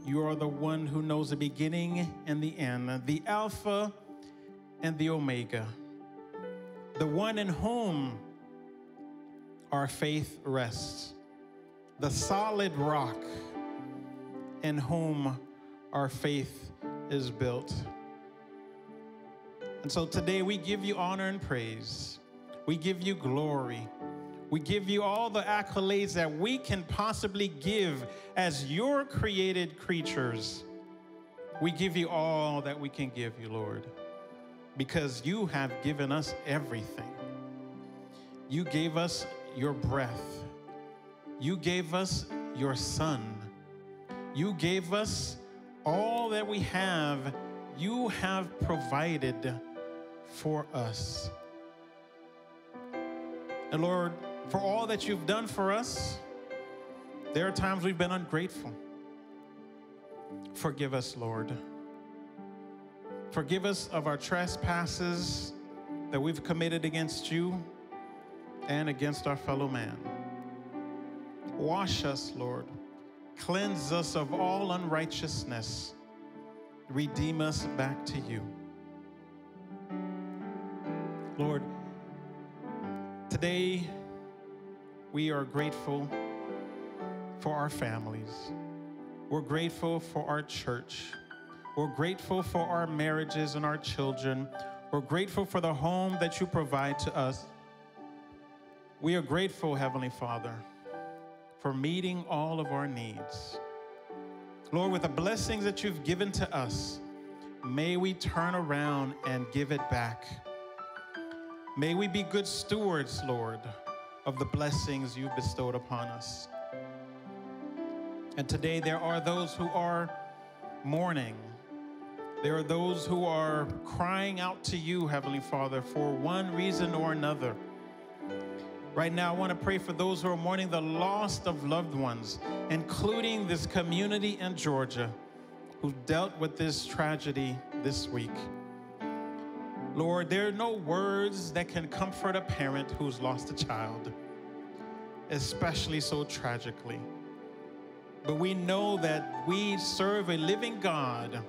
You are the one who knows the beginning and the end, the Alpha and the Omega, the one in whom our faith rests, the solid rock in whom our faith is built. And so today we give you honor and praise. We give you glory. We give you all the accolades that we can possibly give as your created creatures. We give you all that we can give you, Lord, because you have given us everything. You gave us your breath. You gave us your son. You gave us all that we have, you have provided for us. And Lord, for all that you've done for us, there are times we've been ungrateful. Forgive us, Lord. Forgive us of our trespasses that we've committed against you and against our fellow man. Wash us, Lord. Cleanse us of all unrighteousness. Redeem us back to you. Lord, today we are grateful for our families. We're grateful for our church. We're grateful for our marriages and our children. We're grateful for the home that you provide to us. We are grateful, Heavenly Father, for meeting all of our needs. Lord, with the blessings that you've given to us, may we turn around and give it back. May we be good stewards, Lord, of the blessings you've bestowed upon us. And today there are those who are mourning. There are those who are crying out to you, Heavenly Father, for one reason or another. Right now, I want to pray for those who are mourning the loss of loved ones, including this community in Georgia who dealt with this tragedy this week. Lord, there are no words that can comfort a parent who's lost a child, especially so tragically. But we know that we serve a living God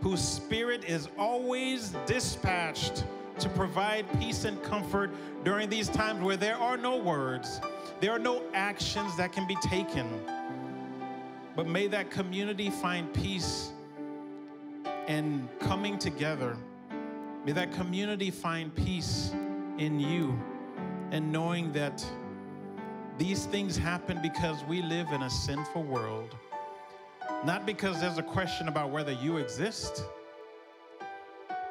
whose spirit is always dispatched to provide peace and comfort during these times where there are no words, there are no actions that can be taken. But may that community find peace and coming together. May that community find peace in you and knowing that these things happen because we live in a sinful world. Not because there's a question about whether you exist,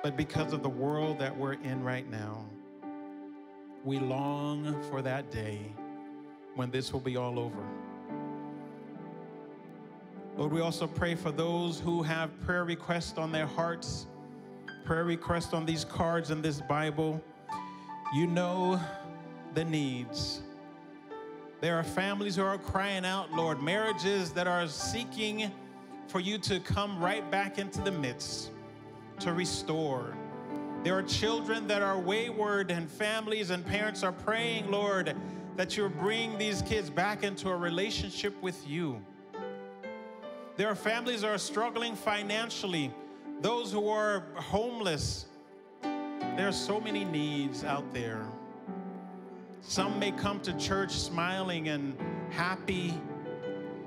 but because of the world that we're in right now. We long for that day when this will be all over. Lord, we also pray for those who have prayer requests on their hearts, prayer requests on these cards in this Bible. You know the needs. There are families who are crying out, Lord, marriages that are seeking for you to come right back into the midst to restore. There are children that are wayward, and families and parents are praying, Lord, that you bring these kids back into a relationship with you. There are families that are struggling financially, those who are homeless. There are so many needs out there. Some may come to church smiling and happy,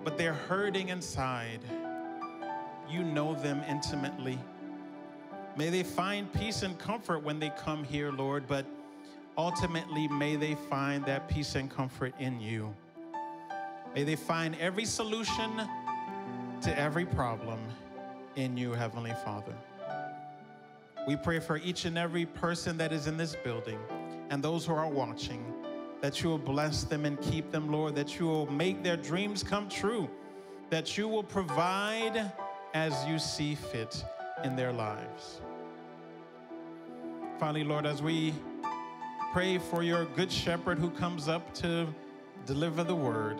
but they're hurting inside. You know them intimately. May they find peace and comfort when they come here, Lord, but ultimately, may they find that peace and comfort in you. May they find every solution to every problem in you, Heavenly Father. We pray for each and every person that is in this building and those who are watching that you will bless them and keep them, Lord, that you will make their dreams come true, that you will provide as you see fit in their lives. Finally, Lord, as we pray for your good shepherd who comes up to deliver the word,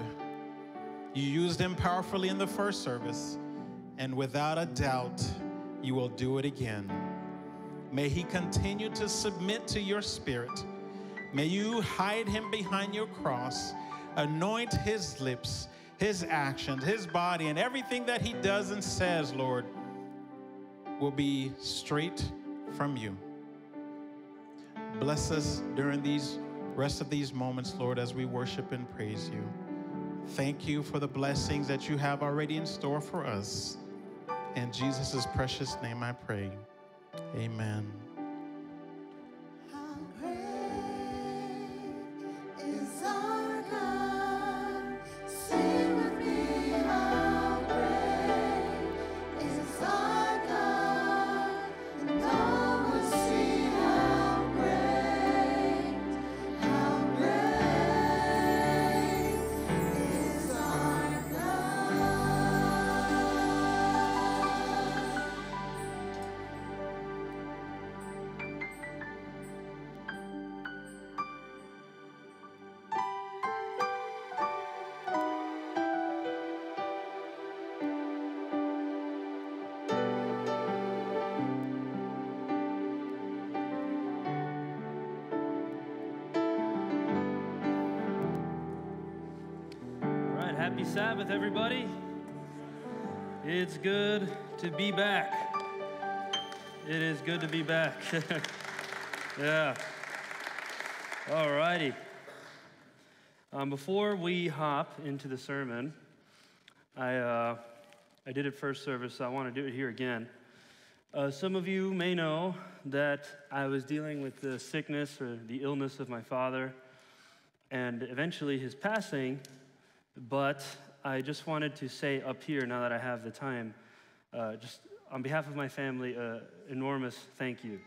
you used him powerfully in the first service, and without a doubt, you will do it again. May he continue to submit to your spirit. May you hide him behind your cross, anoint his lips, his actions, his body, and everything that he does and says, Lord, will be straight from you. Bless us during these rest of these moments, Lord, as we worship and praise you. Thank you for the blessings that you have already in store for us. In Jesus' precious name I pray. Amen. Sabbath, everybody. It's good to be back. It is good to be back. yeah. All righty. Um, before we hop into the sermon, I, uh, I did it first service, so I want to do it here again. Uh, some of you may know that I was dealing with the sickness or the illness of my father and eventually his passing, but I just wanted to say up here, now that I have the time, uh, just on behalf of my family, uh, enormous thank you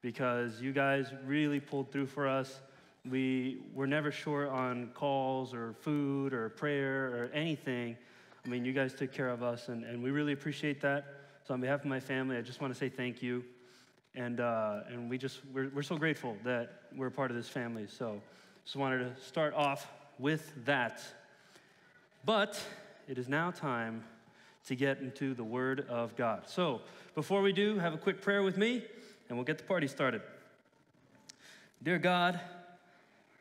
because you guys really pulled through for us. We were never short on calls or food or prayer or anything. I mean, you guys took care of us, and, and we really appreciate that. So, on behalf of my family, I just want to say thank you. And, uh, and we just, we're, we're so grateful that we're part of this family. So, just wanted to start off with that. But it is now time to get into the Word of God. So, before we do, have a quick prayer with me, and we'll get the party started. Dear God,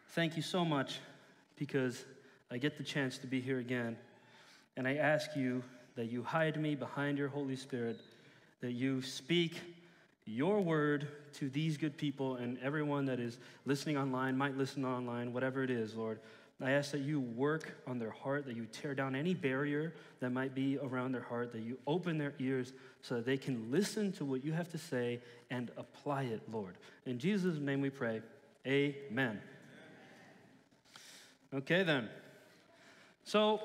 thank you so much because I get the chance to be here again. And I ask you that you hide me behind your Holy Spirit, that you speak your word to these good people and everyone that is listening online, might listen online, whatever it is, Lord. I ask that you work on their heart, that you tear down any barrier that might be around their heart, that you open their ears so that they can listen to what you have to say and apply it, Lord. In Jesus' name we pray. Amen. Okay, then. So,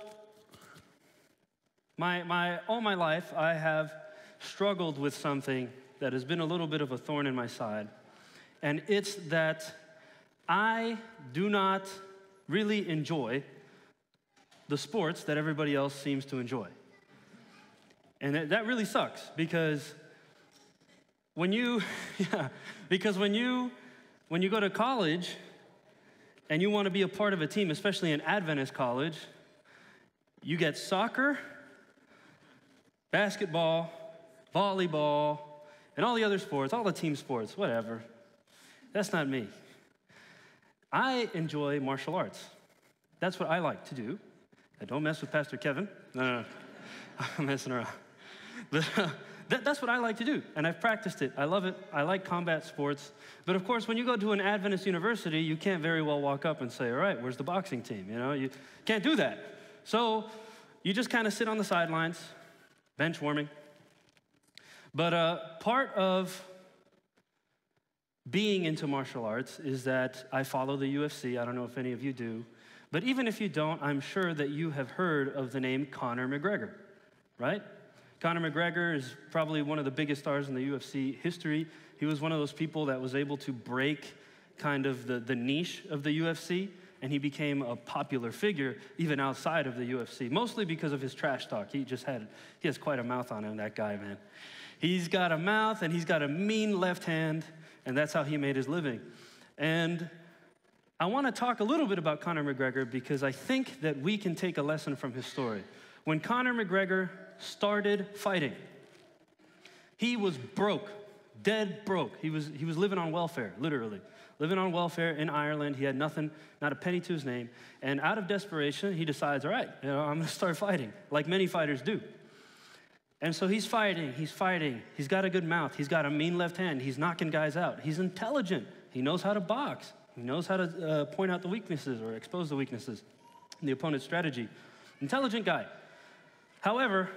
my, my, all my life, I have struggled with something that has been a little bit of a thorn in my side. And it's that I do not really enjoy the sports that everybody else seems to enjoy. And that, that really sucks because when you, yeah, because when you, when you go to college and you want to be a part of a team, especially in Adventist college, you get soccer, basketball, volleyball, and all the other sports, all the team sports, whatever. That's not me. I enjoy martial arts. That's what I like to do. I don't mess with Pastor Kevin. No, no, no. I'm messing around. But, uh, that, that's what I like to do, and I've practiced it. I love it. I like combat sports. But of course, when you go to an Adventist university, you can't very well walk up and say, All right, where's the boxing team? You know, you can't do that. So you just kind of sit on the sidelines, bench warming. But uh, part of being into martial arts is that I follow the UFC. I don't know if any of you do. But even if you don't, I'm sure that you have heard of the name Conor McGregor, right? Conor McGregor is probably one of the biggest stars in the UFC history. He was one of those people that was able to break kind of the, the niche of the UFC, and he became a popular figure even outside of the UFC, mostly because of his trash talk. He just had, he has quite a mouth on him, that guy, man. He's got a mouth and he's got a mean left hand, and that's how he made his living. And I want to talk a little bit about Conor McGregor because I think that we can take a lesson from his story. When Conor McGregor started fighting, he was broke, dead broke. He was, he was living on welfare, literally. Living on welfare in Ireland. He had nothing, not a penny to his name. And out of desperation, he decides, all right, you know, I'm going to start fighting, like many fighters do. And so he's fighting, he's fighting. He's got a good mouth, he's got a mean left hand, he's knocking guys out. He's intelligent, he knows how to box, he knows how to uh, point out the weaknesses or expose the weaknesses in the opponent's strategy. Intelligent guy. However,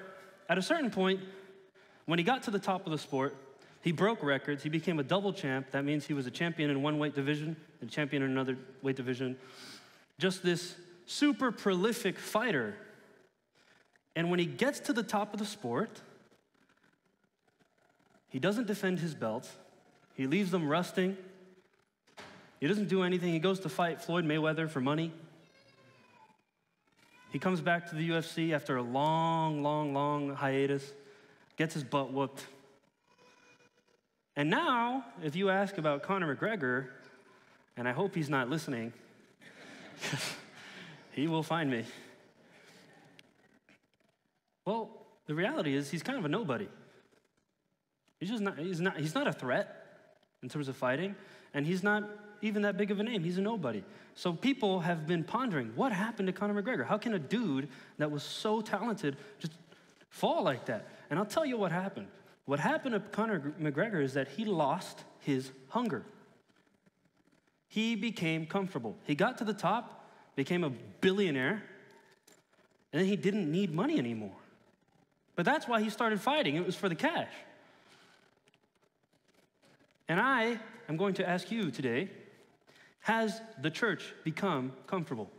at a certain point, when he got to the top of the sport, he broke records. He became a double champ. That means he was a champion in one weight division and champion in another weight division. Just this super prolific fighter and when he gets to the top of the sport, he doesn't defend his belt. He leaves them rusting. He doesn't do anything. He goes to fight Floyd Mayweather for money. He comes back to the UFC after a long, long, long hiatus, gets his butt whooped. And now, if you ask about Conor McGregor, and I hope he's not listening, he will find me. Well, the reality is he's kind of a nobody. He's just not, he's not, he's not a threat in terms of fighting. and he's not even that big of a name. He's a nobody. So people have been pondering what happened to Conor McGregor? How can a dude that was so talented just fall like that? And I'll tell you what happened. What happened to Conor McGregor is that he lost his hunger. He became comfortable. He got to the top, became a billionaire, and then he didn't need money anymore. But that's why he started fighting. It was for the cash. And I am going to ask you today has the church become comfortable?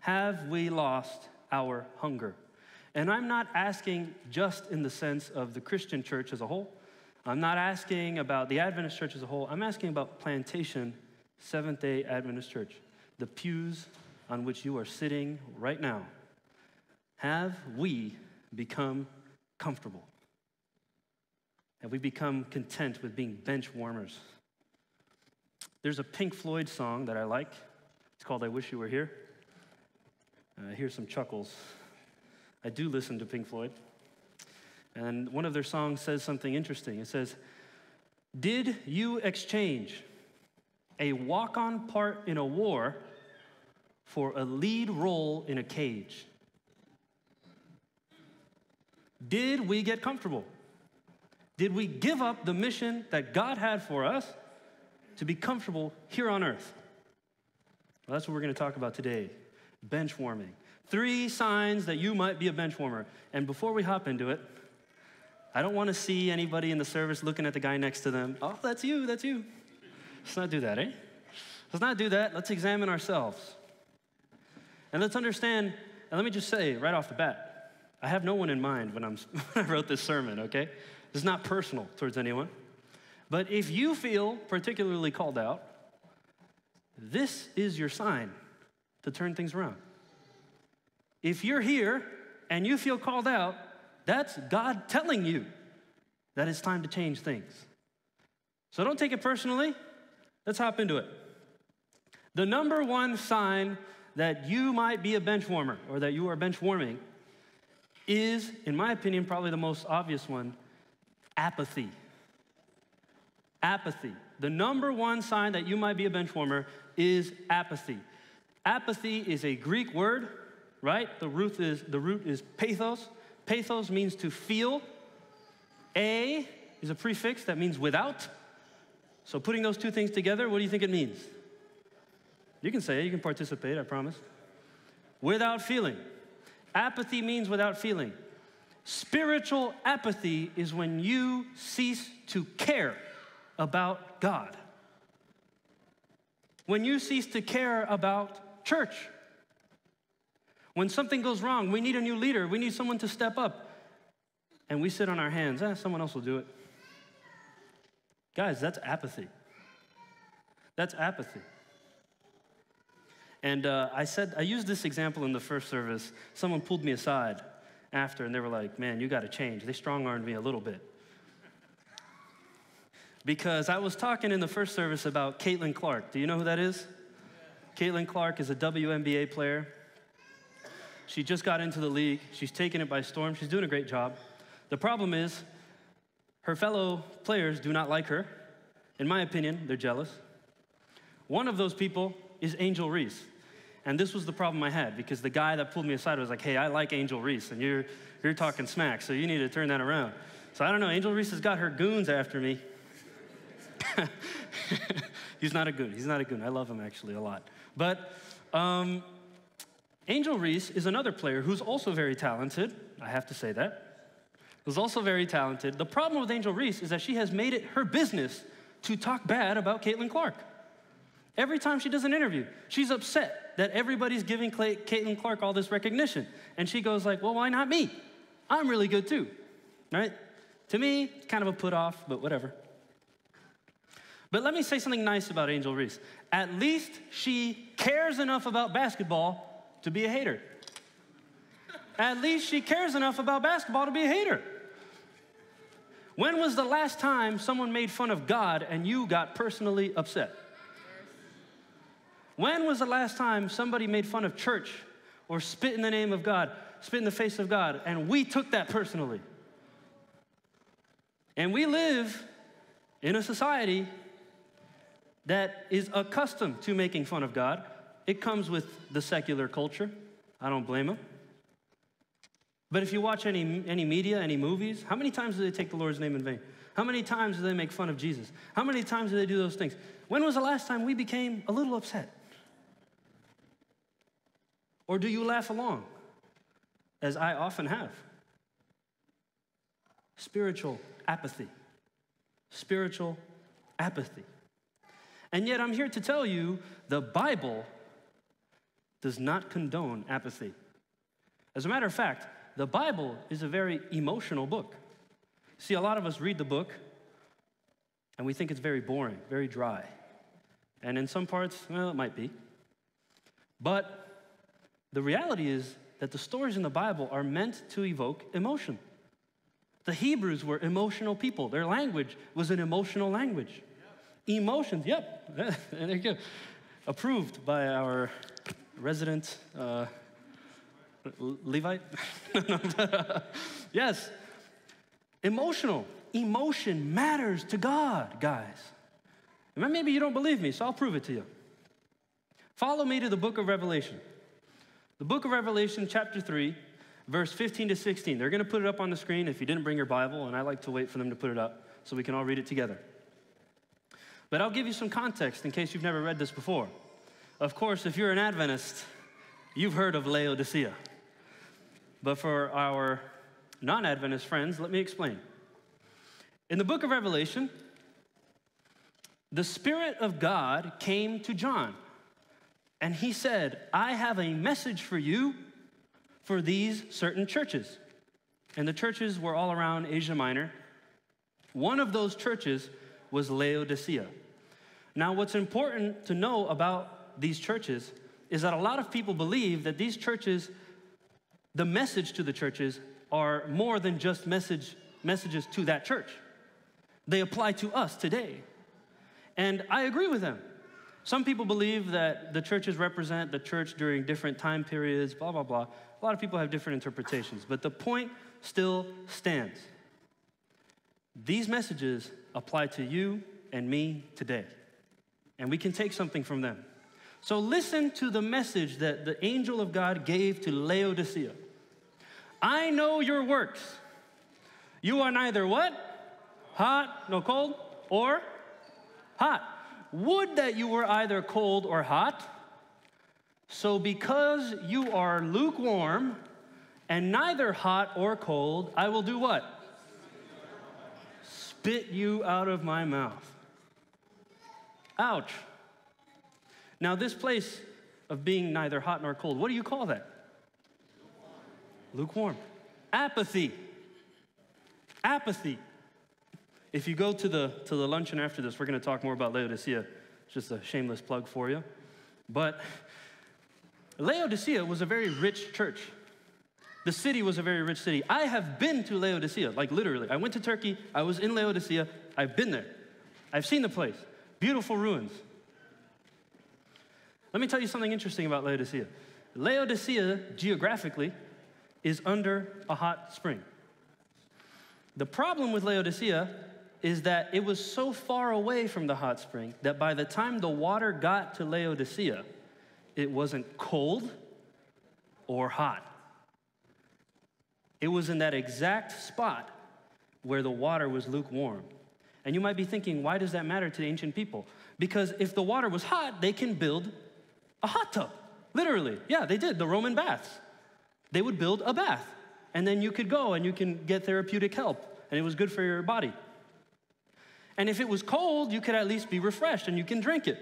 Have we lost our hunger? And I'm not asking just in the sense of the Christian church as a whole. I'm not asking about the Adventist church as a whole. I'm asking about Plantation Seventh day Adventist Church, the pews on which you are sitting right now. Have we become comfortable? Have we become content with being bench warmers? There's a Pink Floyd song that I like. It's called I Wish You Were Here. Uh, here's some chuckles. I do listen to Pink Floyd. And one of their songs says something interesting. It says, Did you exchange a walk on part in a war for a lead role in a cage? Did we get comfortable? Did we give up the mission that God had for us to be comfortable here on earth? Well, that's what we're going to talk about today bench warming. Three signs that you might be a bench warmer. And before we hop into it, I don't want to see anybody in the service looking at the guy next to them. Oh, that's you, that's you. Let's not do that, eh? Let's not do that. Let's examine ourselves. And let's understand, and let me just say right off the bat, I have no one in mind when, I'm, when I wrote this sermon, okay? It's not personal towards anyone. But if you feel particularly called out, this is your sign to turn things around. If you're here and you feel called out, that's God telling you that it's time to change things. So don't take it personally. Let's hop into it. The number one sign that you might be a bench warmer or that you are bench warming is, in my opinion, probably the most obvious one apathy. Apathy. The number one sign that you might be a bench warmer is apathy. Apathy is a Greek word, right? The root is, the root is pathos. Pathos means to feel. A is a prefix that means without. So putting those two things together, what do you think it means? You can say it, you can participate, I promise. Without feeling. Apathy means without feeling. Spiritual apathy is when you cease to care about God. When you cease to care about church. When something goes wrong, we need a new leader, we need someone to step up. And we sit on our hands, eh, someone else will do it. Guys, that's apathy. That's apathy. And uh, I said, I used this example in the first service. Someone pulled me aside after and they were like, man, you got to change. They strong armed me a little bit. Because I was talking in the first service about Caitlin Clark. Do you know who that is? Caitlin Clark is a WNBA player. She just got into the league. She's taken it by storm. She's doing a great job. The problem is, her fellow players do not like her. In my opinion, they're jealous. One of those people is Angel Reese. And this was the problem I had because the guy that pulled me aside was like, hey, I like Angel Reese, and you're, you're talking smack, so you need to turn that around. So I don't know, Angel Reese has got her goons after me. He's not a goon. He's not a goon. I love him actually a lot. But um, Angel Reese is another player who's also very talented. I have to say that. Who's also very talented. The problem with Angel Reese is that she has made it her business to talk bad about Caitlin Clark. Every time she does an interview, she's upset that everybody's giving Clay, Caitlin Clark all this recognition. And she goes like, well, why not me? I'm really good too, right? To me, it's kind of a put off, but whatever. But let me say something nice about Angel Reese. At least she cares enough about basketball to be a hater. At least she cares enough about basketball to be a hater. When was the last time someone made fun of God and you got personally upset? When was the last time somebody made fun of church or spit in the name of God, spit in the face of God, and we took that personally? And we live in a society that is accustomed to making fun of God. It comes with the secular culture. I don't blame them. But if you watch any, any media, any movies, how many times do they take the Lord's name in vain? How many times do they make fun of Jesus? How many times do they do those things? When was the last time we became a little upset? Or do you laugh along, as I often have? Spiritual apathy. Spiritual apathy. And yet, I'm here to tell you the Bible does not condone apathy. As a matter of fact, the Bible is a very emotional book. See, a lot of us read the book and we think it's very boring, very dry. And in some parts, well, it might be. But the reality is that the stories in the Bible are meant to evoke emotion. The Hebrews were emotional people, their language was an emotional language. Emotions, yep, there you go. Approved by our resident uh, Levite? yes, emotional. Emotion matters to God, guys. Maybe you don't believe me, so I'll prove it to you. Follow me to the book of Revelation. The book of Revelation, chapter 3, verse 15 to 16. They're going to put it up on the screen if you didn't bring your Bible, and I like to wait for them to put it up so we can all read it together. But I'll give you some context in case you've never read this before. Of course, if you're an Adventist, you've heard of Laodicea. But for our non Adventist friends, let me explain. In the book of Revelation, the Spirit of God came to John and he said, I have a message for you for these certain churches. And the churches were all around Asia Minor. One of those churches was Laodicea. Now, what's important to know about these churches is that a lot of people believe that these churches, the message to the churches, are more than just message, messages to that church. They apply to us today. And I agree with them. Some people believe that the churches represent the church during different time periods, blah, blah, blah. A lot of people have different interpretations, but the point still stands. These messages apply to you and me today, and we can take something from them. So listen to the message that the angel of God gave to Laodicea. I know your works. You are neither what? Hot, no cold, or hot. Would that you were either cold or hot. So, because you are lukewarm and neither hot or cold, I will do what? Spit you out of my mouth. Ouch. Now, this place of being neither hot nor cold, what do you call that? Lukewarm. Apathy. Apathy. If you go to the, to the luncheon after this, we're going to talk more about Laodicea. It's just a shameless plug for you. But Laodicea was a very rich church. The city was a very rich city. I have been to Laodicea, like literally. I went to Turkey, I was in Laodicea, I've been there. I've seen the place. Beautiful ruins. Let me tell you something interesting about Laodicea. Laodicea, geographically, is under a hot spring. The problem with Laodicea is that it was so far away from the hot spring that by the time the water got to Laodicea, it wasn't cold or hot. It was in that exact spot where the water was lukewarm. And you might be thinking, why does that matter to the ancient people? Because if the water was hot, they can build a hot tub. Literally. Yeah, they did. The Roman baths. They would build a bath. And then you could go and you can get therapeutic help. And it was good for your body. And if it was cold, you could at least be refreshed and you can drink it.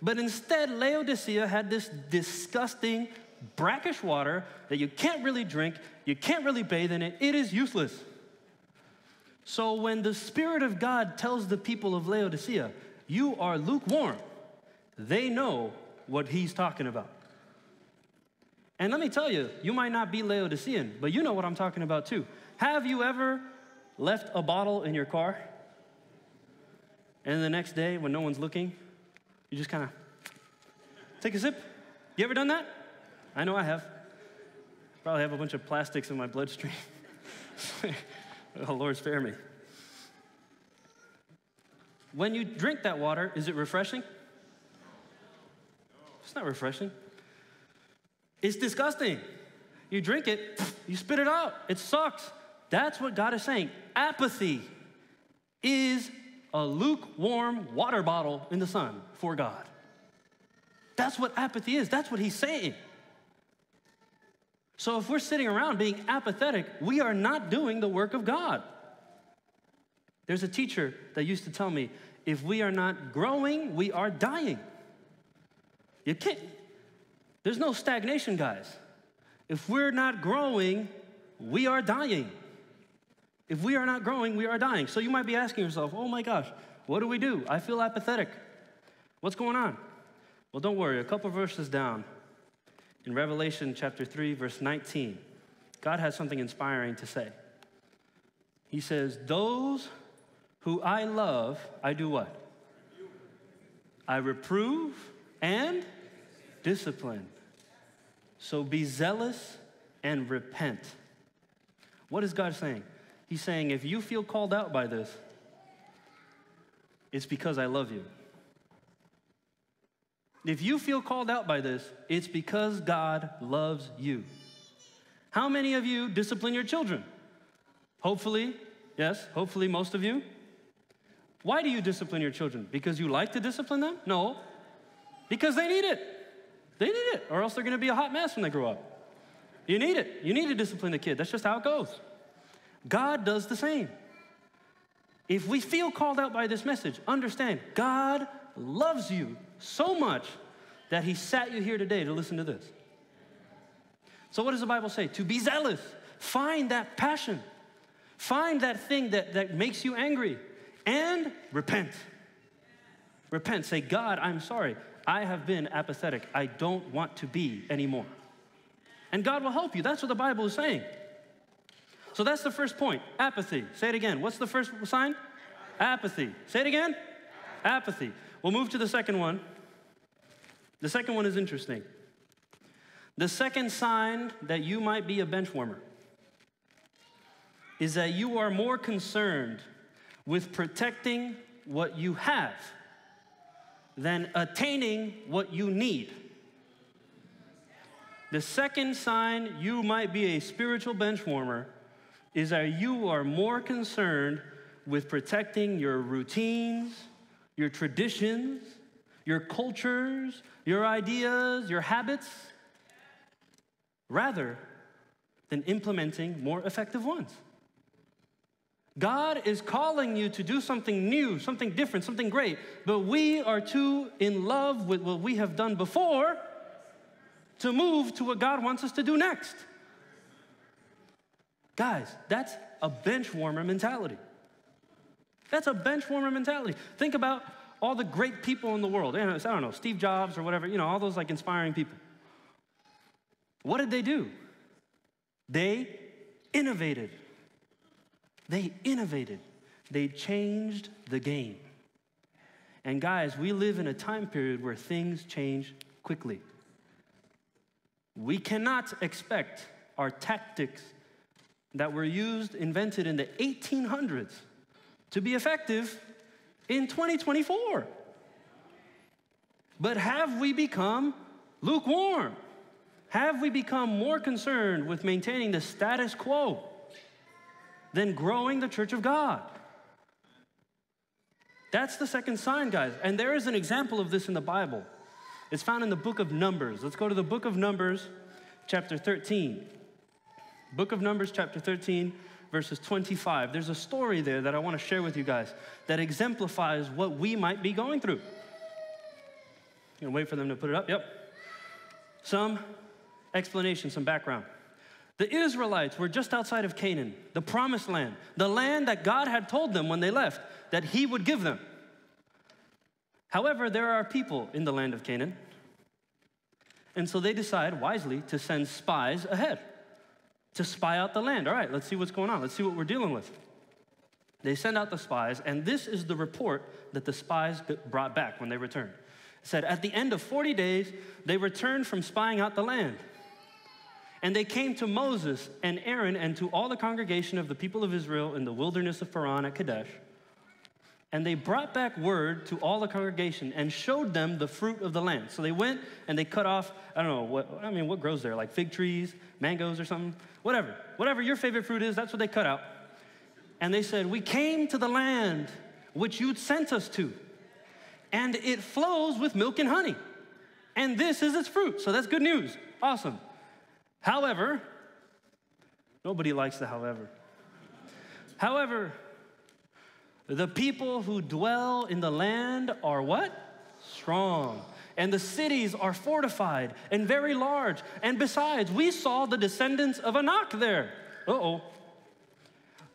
But instead, Laodicea had this disgusting, brackish water that you can't really drink, you can't really bathe in it, it is useless. So when the Spirit of God tells the people of Laodicea, you are lukewarm, they know what he's talking about. And let me tell you, you might not be Laodicean, but you know what I'm talking about too. Have you ever left a bottle in your car and then the next day, when no one's looking, you just kind of take a sip. You ever done that? I know I have. Probably have a bunch of plastics in my bloodstream. oh, Lord, spare me. When you drink that water, is it refreshing? It's not refreshing. It's disgusting. You drink it, you spit it out. It sucks. That's what God is saying. Apathy is a lukewarm water bottle in the sun for God. That's what apathy is. That's what He's saying. So if we're sitting around being apathetic, we are not doing the work of God. There's a teacher that used to tell me if we are not growing, we are dying. You can't, there's no stagnation, guys. If we're not growing, we are dying. If we are not growing, we are dying. So you might be asking yourself, oh my gosh, what do we do? I feel apathetic. What's going on? Well, don't worry, a couple verses down in Revelation chapter 3, verse 19, God has something inspiring to say. He says, Those who I love, I do what? I reprove and discipline. So be zealous and repent. What is God saying? He's saying, if you feel called out by this, it's because I love you. If you feel called out by this, it's because God loves you. How many of you discipline your children? Hopefully, yes, hopefully most of you. Why do you discipline your children? Because you like to discipline them? No. Because they need it. They need it, or else they're gonna be a hot mess when they grow up. You need it. You need to discipline the kid. That's just how it goes. God does the same. If we feel called out by this message, understand God loves you so much that he sat you here today to listen to this. So, what does the Bible say? To be zealous, find that passion, find that thing that, that makes you angry, and repent. Repent. Say, God, I'm sorry. I have been apathetic. I don't want to be anymore. And God will help you. That's what the Bible is saying. So that's the first point apathy. Say it again. What's the first sign? Apathy. Say it again. Apathy. We'll move to the second one. The second one is interesting. The second sign that you might be a bench warmer is that you are more concerned with protecting what you have than attaining what you need. The second sign you might be a spiritual bench warmer is that you are more concerned with protecting your routines, your traditions, your cultures, your ideas, your habits, rather than implementing more effective ones. God is calling you to do something new, something different, something great, but we are too in love with what we have done before to move to what God wants us to do next. Guys, that's a bench warmer mentality. That's a bench warmer mentality. Think about all the great people in the world. I don't know, Steve Jobs or whatever, you know, all those like inspiring people. What did they do? They innovated. They innovated. They changed the game. And guys, we live in a time period where things change quickly. We cannot expect our tactics that were used, invented in the 1800s to be effective in 2024. But have we become lukewarm? Have we become more concerned with maintaining the status quo than growing the church of God? That's the second sign, guys. And there is an example of this in the Bible. It's found in the book of Numbers. Let's go to the book of Numbers, chapter 13. Book of Numbers, chapter 13, verses 25. There's a story there that I want to share with you guys that exemplifies what we might be going through. You know, wait for them to put it up. Yep. Some explanation, some background. The Israelites were just outside of Canaan, the promised land, the land that God had told them when they left that He would give them. However, there are people in the land of Canaan. And so they decide wisely to send spies ahead to spy out the land. All right, let's see what's going on. Let's see what we're dealing with. They send out the spies, and this is the report that the spies brought back when they returned. It said, At the end of 40 days, they returned from spying out the land. And they came to Moses and Aaron and to all the congregation of the people of Israel in the wilderness of Paran at Kadesh. And they brought back word to all the congregation and showed them the fruit of the land. So they went and they cut off, I don't know, what, I mean, what grows there? Like fig trees, mangoes or something? Whatever. Whatever your favorite fruit is, that's what they cut out. And they said, We came to the land which you sent us to, and it flows with milk and honey. And this is its fruit. So that's good news. Awesome. However, nobody likes the however. However, the people who dwell in the land are what? Strong. And the cities are fortified and very large. And besides, we saw the descendants of Anak there. Uh oh.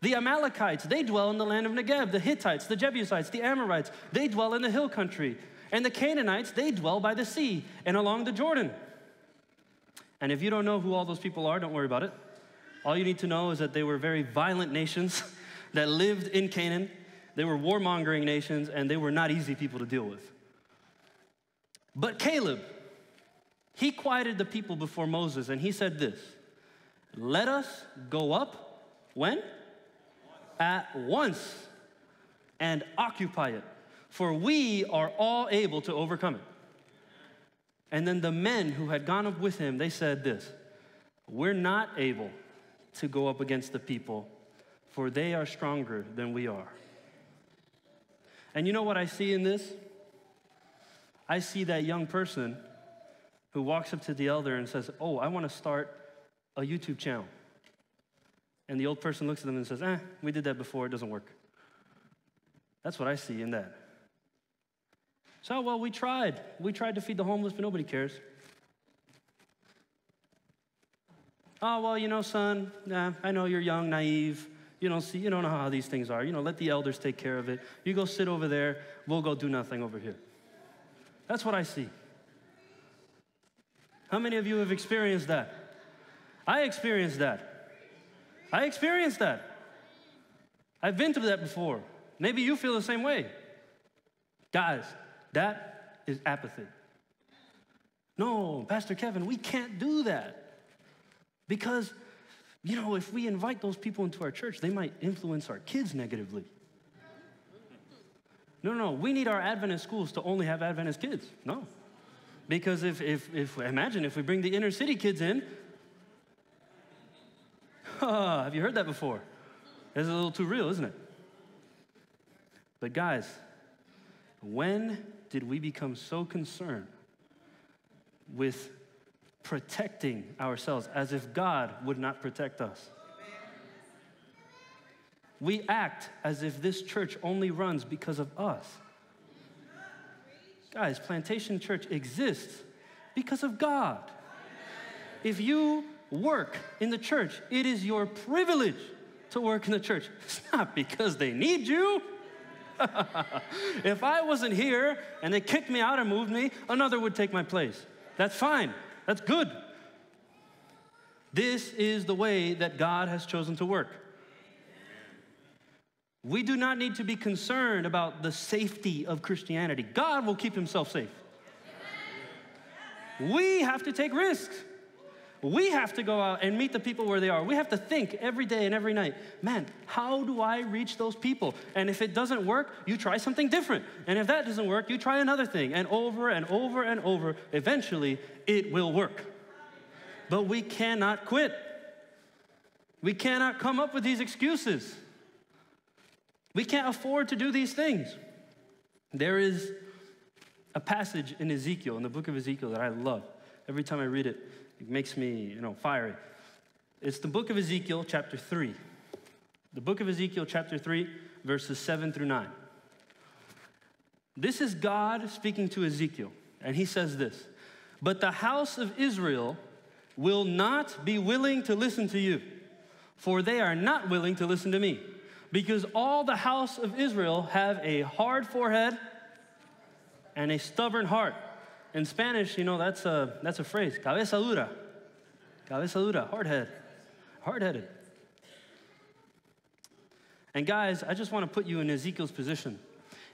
The Amalekites, they dwell in the land of Negev. The Hittites, the Jebusites, the Amorites, they dwell in the hill country. And the Canaanites, they dwell by the sea and along the Jordan. And if you don't know who all those people are, don't worry about it. All you need to know is that they were very violent nations that lived in Canaan. They were warmongering nations, and they were not easy people to deal with. But Caleb, he quieted the people before Moses, and he said this Let us go up when? At once and occupy it, for we are all able to overcome it. And then the men who had gone up with him, they said this We're not able to go up against the people, for they are stronger than we are. And you know what I see in this? I see that young person who walks up to the elder and says, Oh, I want to start a YouTube channel. And the old person looks at them and says, Eh, we did that before, it doesn't work. That's what I see in that. So, well, we tried. We tried to feed the homeless, but nobody cares. Oh, well, you know, son, nah, I know you're young, naive. You don't see, you don't know how these things are. You know, let the elders take care of it. You go sit over there, we'll go do nothing over here. That's what I see. How many of you have experienced that? I experienced that. I experienced that. I've been through that before. Maybe you feel the same way. Guys, that is apathy. No, Pastor Kevin, we can't do that. Because, you know, if we invite those people into our church, they might influence our kids negatively. No, no, no, we need our Adventist schools to only have Adventist kids. No. Because if, if, if imagine if we bring the inner city kids in, have you heard that before? It's a little too real, isn't it? But guys, when did we become so concerned with protecting ourselves as if God would not protect us? We act as if this church only runs because of us. Guys, Plantation Church exists because of God. If you work in the church, it is your privilege to work in the church. It's not because they need you. if I wasn't here and they kicked me out and moved me, another would take my place. That's fine. That's good. This is the way that God has chosen to work. We do not need to be concerned about the safety of Christianity. God will keep himself safe. We have to take risks. We have to go out and meet the people where they are. We have to think every day and every night, man, how do I reach those people? And if it doesn't work, you try something different. And if that doesn't work, you try another thing. And over and over and over, eventually it will work. But we cannot quit. We cannot come up with these excuses. We can't afford to do these things. There is a passage in Ezekiel, in the book of Ezekiel, that I love. Every time I read it, it makes me, you know, fiery. It's the book of Ezekiel, chapter 3. The book of Ezekiel, chapter 3, verses 7 through 9. This is God speaking to Ezekiel, and he says this But the house of Israel will not be willing to listen to you, for they are not willing to listen to me, because all the house of Israel have a hard forehead and a stubborn heart. In Spanish, you know, that's a, that's a phrase, cabeza dura. Cabeza dura, hard head, hard headed. And guys, I just want to put you in Ezekiel's position.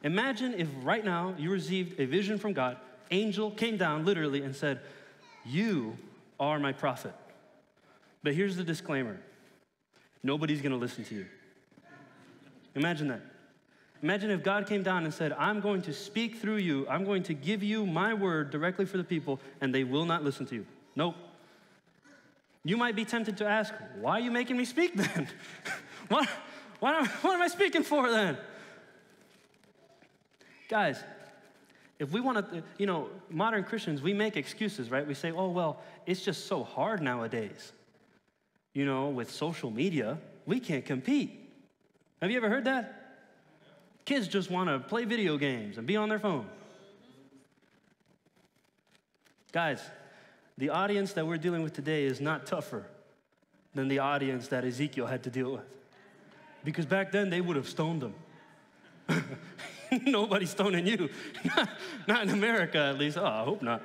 Imagine if right now you received a vision from God, angel came down literally and said, You are my prophet. But here's the disclaimer nobody's going to listen to you. Imagine that. Imagine if God came down and said, I'm going to speak through you, I'm going to give you my word directly for the people, and they will not listen to you. Nope. You might be tempted to ask, why are you making me speak then? what, what, what am I speaking for then? Guys, if we want to, you know, modern Christians, we make excuses, right? We say, oh, well, it's just so hard nowadays. You know, with social media, we can't compete. Have you ever heard that? Kids just want to play video games and be on their phone. Guys, the audience that we're dealing with today is not tougher than the audience that Ezekiel had to deal with. Because back then they would have stoned them. Nobody's stoning you. not, in America, at least. Oh, I hope not.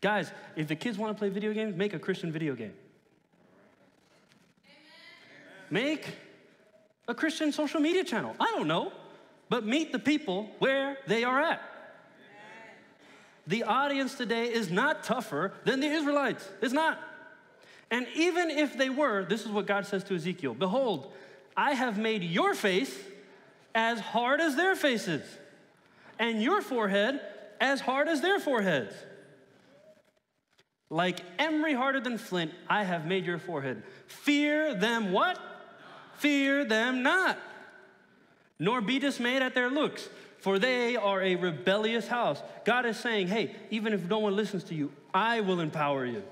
Guys, if the kids want to play video games, make a Christian video game. Make a Christian social media channel. I don't know, but meet the people where they are at. The audience today is not tougher than the Israelites. It's not. And even if they were, this is what God says to Ezekiel Behold, I have made your face as hard as their faces, and your forehead as hard as their foreheads. Like emery harder than flint, I have made your forehead. Fear them what? Fear them not, nor be dismayed at their looks, for they are a rebellious house. God is saying, hey, even if no one listens to you, I will empower you.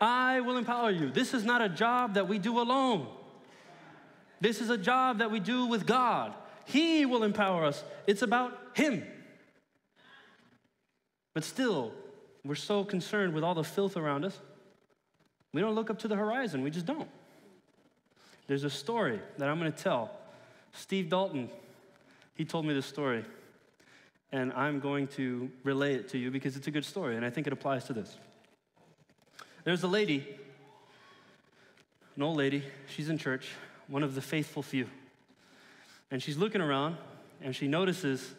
I will empower you. This is not a job that we do alone. This is a job that we do with God. He will empower us. It's about Him. But still, we're so concerned with all the filth around us, we don't look up to the horizon. We just don't. There's a story that I'm going to tell. Steve Dalton, he told me this story, and I'm going to relay it to you because it's a good story, and I think it applies to this. There's a lady, an old lady, she's in church, one of the faithful few. And she's looking around and she notices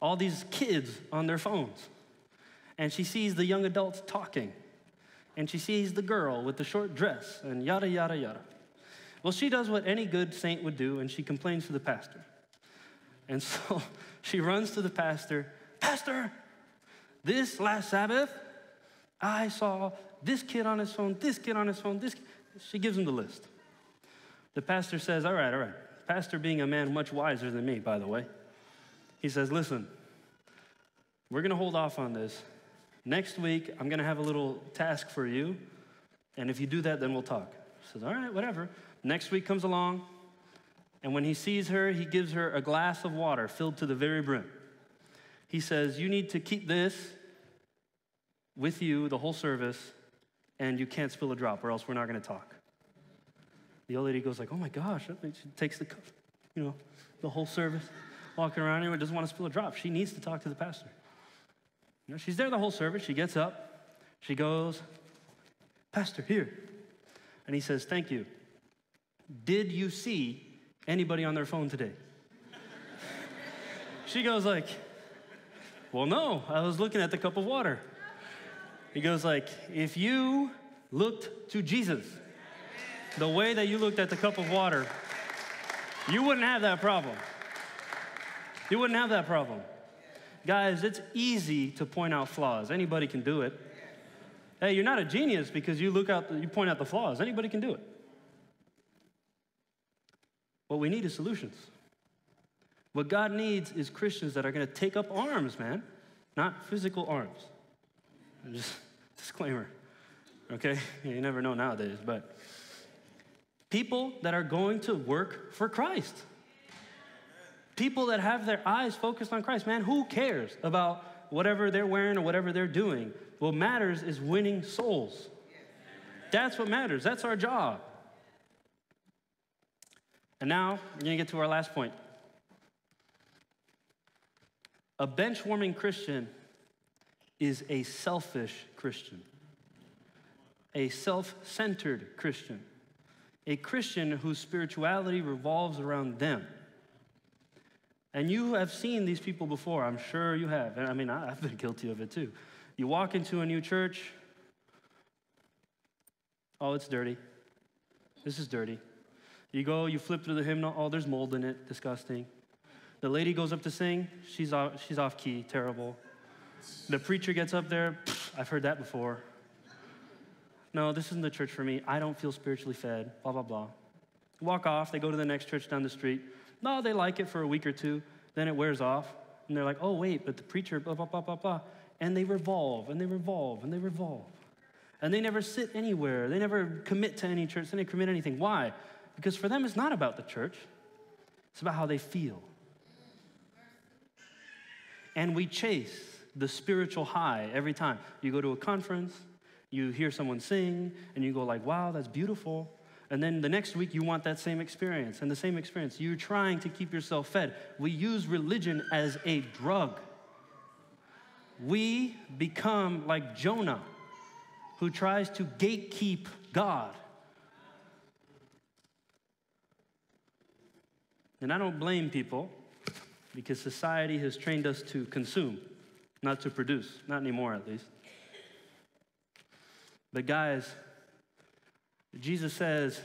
all these kids on their phones. And she sees the young adults talking. And she sees the girl with the short dress and yada, yada, yada. Well, she does what any good saint would do and she complains to the pastor. And so she runs to the pastor Pastor, this last Sabbath, I saw this kid on his phone, this kid on his phone, this. She gives him the list. The pastor says, All right, all right. Pastor, being a man much wiser than me, by the way, he says, Listen, we're going to hold off on this. Next week, I'm going to have a little task for you. And if you do that, then we'll talk. He says, All right, whatever. Next week comes along. And when he sees her, he gives her a glass of water filled to the very brim. He says, You need to keep this with you the whole service, and you can't spill a drop, or else we're not going to talk. The old lady goes like, "Oh my gosh!" She takes the, you know, the whole service, walking around here, doesn't want to spill a drop. She needs to talk to the pastor. You know, she's there the whole service. She gets up, she goes, "Pastor, here," and he says, "Thank you." Did you see anybody on their phone today? she goes like, "Well, no. I was looking at the cup of water." He goes like, "If you looked to Jesus." the way that you looked at the cup of water, you wouldn't have that problem. You wouldn't have that problem. Guys, it's easy to point out flaws. Anybody can do it. Hey, you're not a genius because you look out, you point out the flaws. Anybody can do it. What we need is solutions. What God needs is Christians that are going to take up arms, man, not physical arms. Just disclaimer, okay? You never know nowadays, but People that are going to work for Christ. People that have their eyes focused on Christ. Man, who cares about whatever they're wearing or whatever they're doing? What matters is winning souls. That's what matters. That's our job. And now we're going to get to our last point. A bench warming Christian is a selfish Christian, a self centered Christian a Christian whose spirituality revolves around them. And you have seen these people before, I'm sure you have. I mean, I've been guilty of it too. You walk into a new church, oh, it's dirty. This is dirty. You go, you flip through the hymnal, oh, there's mold in it, disgusting. The lady goes up to sing, she's off, she's off key, terrible. The preacher gets up there, I've heard that before. No, this isn't the church for me. I don't feel spiritually fed, blah, blah, blah. Walk off, they go to the next church down the street. No, they like it for a week or two, then it wears off. And they're like, oh, wait, but the preacher, blah, blah, blah, blah, blah. And they revolve and they revolve and they revolve. And they never sit anywhere. They never commit to any church. They never commit anything. Why? Because for them, it's not about the church, it's about how they feel. And we chase the spiritual high every time. You go to a conference, you hear someone sing, and you go like, wow, that's beautiful. And then the next week, you want that same experience and the same experience. You're trying to keep yourself fed. We use religion as a drug. We become like Jonah, who tries to gatekeep God. And I don't blame people because society has trained us to consume, not to produce, not anymore at least. But guys, Jesus says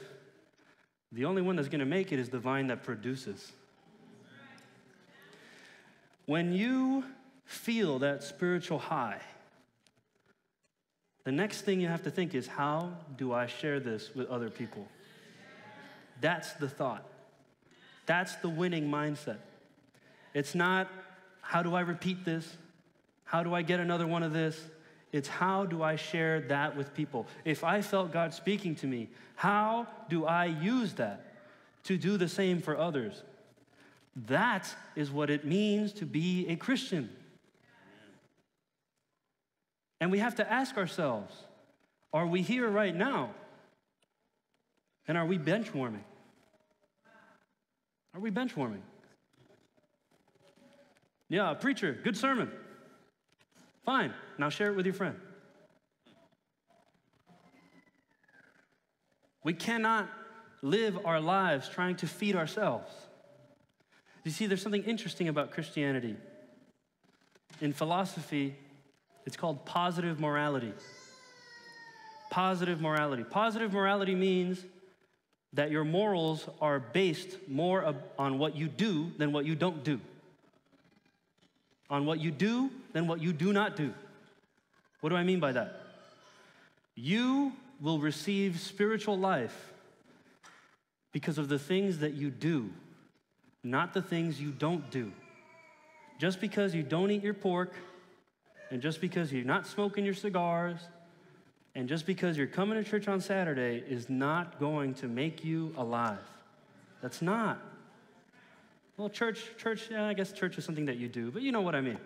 the only one that's going to make it is the vine that produces. When you feel that spiritual high, the next thing you have to think is how do I share this with other people? That's the thought. That's the winning mindset. It's not how do I repeat this? How do I get another one of this? It's how do I share that with people? If I felt God speaking to me, how do I use that to do the same for others? That is what it means to be a Christian. And we have to ask ourselves are we here right now? And are we bench warming? Are we bench warming? Yeah, preacher, good sermon. Fine, now share it with your friend. We cannot live our lives trying to feed ourselves. You see, there's something interesting about Christianity. In philosophy, it's called positive morality. Positive morality. Positive morality means that your morals are based more on what you do than what you don't do. On what you do than what you do not do. What do I mean by that? You will receive spiritual life because of the things that you do, not the things you don't do. Just because you don't eat your pork, and just because you're not smoking your cigars, and just because you're coming to church on Saturday is not going to make you alive. That's not. Well, church, church, yeah, I guess church is something that you do, but you know what I mean.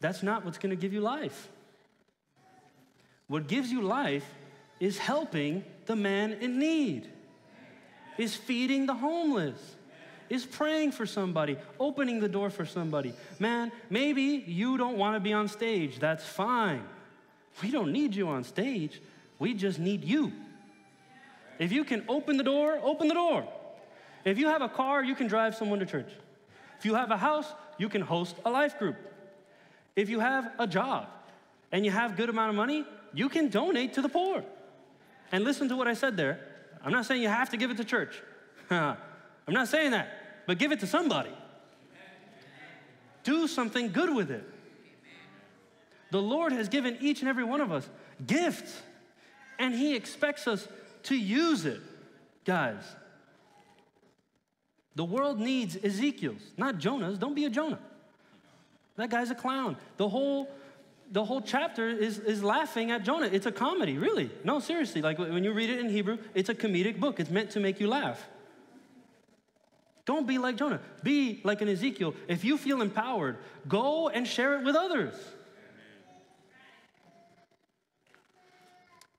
That's not what's going to give you life. What gives you life is helping the man in need, is feeding the homeless, is praying for somebody, opening the door for somebody. Man, maybe you don't want to be on stage. That's fine. We don't need you on stage. We just need you. If you can open the door, open the door. If you have a car, you can drive someone to church. If you have a house, you can host a life group. If you have a job and you have good amount of money, you can donate to the poor. And listen to what I said there. I'm not saying you have to give it to church. I'm not saying that, but give it to somebody. Do something good with it. The Lord has given each and every one of us gifts, and He expects us to use it. Guys, the world needs Ezekiel's, not Jonah's. Don't be a Jonah. That guy's a clown. The whole the whole chapter is, is laughing at Jonah. It's a comedy, really. No, seriously. Like when you read it in Hebrew, it's a comedic book. It's meant to make you laugh. Don't be like Jonah. Be like an Ezekiel. If you feel empowered, go and share it with others.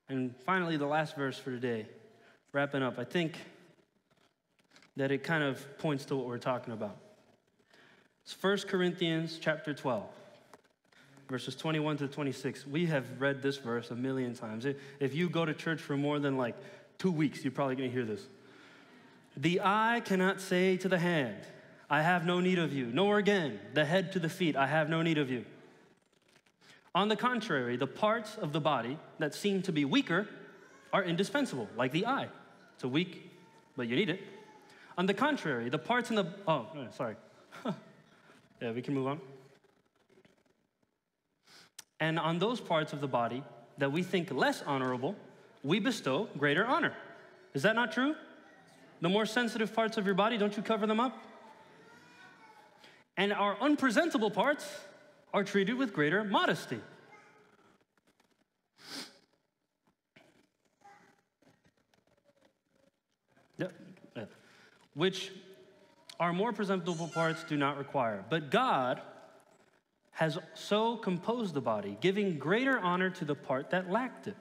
And finally, the last verse for today, wrapping up, I think that it kind of points to what we're talking about. It's 1 Corinthians chapter 12, verses 21 to 26. We have read this verse a million times. If you go to church for more than like two weeks, you're probably going to hear this. The eye cannot say to the hand, I have no need of you, nor again the head to the feet, I have no need of you. On the contrary, the parts of the body that seem to be weaker are indispensable, like the eye. It's a weak, but you need it. On the contrary, the parts in the, oh, sorry. yeah, we can move on. And on those parts of the body that we think less honorable, we bestow greater honor. Is that not true? The more sensitive parts of your body, don't you cover them up? And our unpresentable parts are treated with greater modesty. Yep. Uh, which our more presentable parts do not require. But God has so composed the body, giving greater honor to the part that lacked it,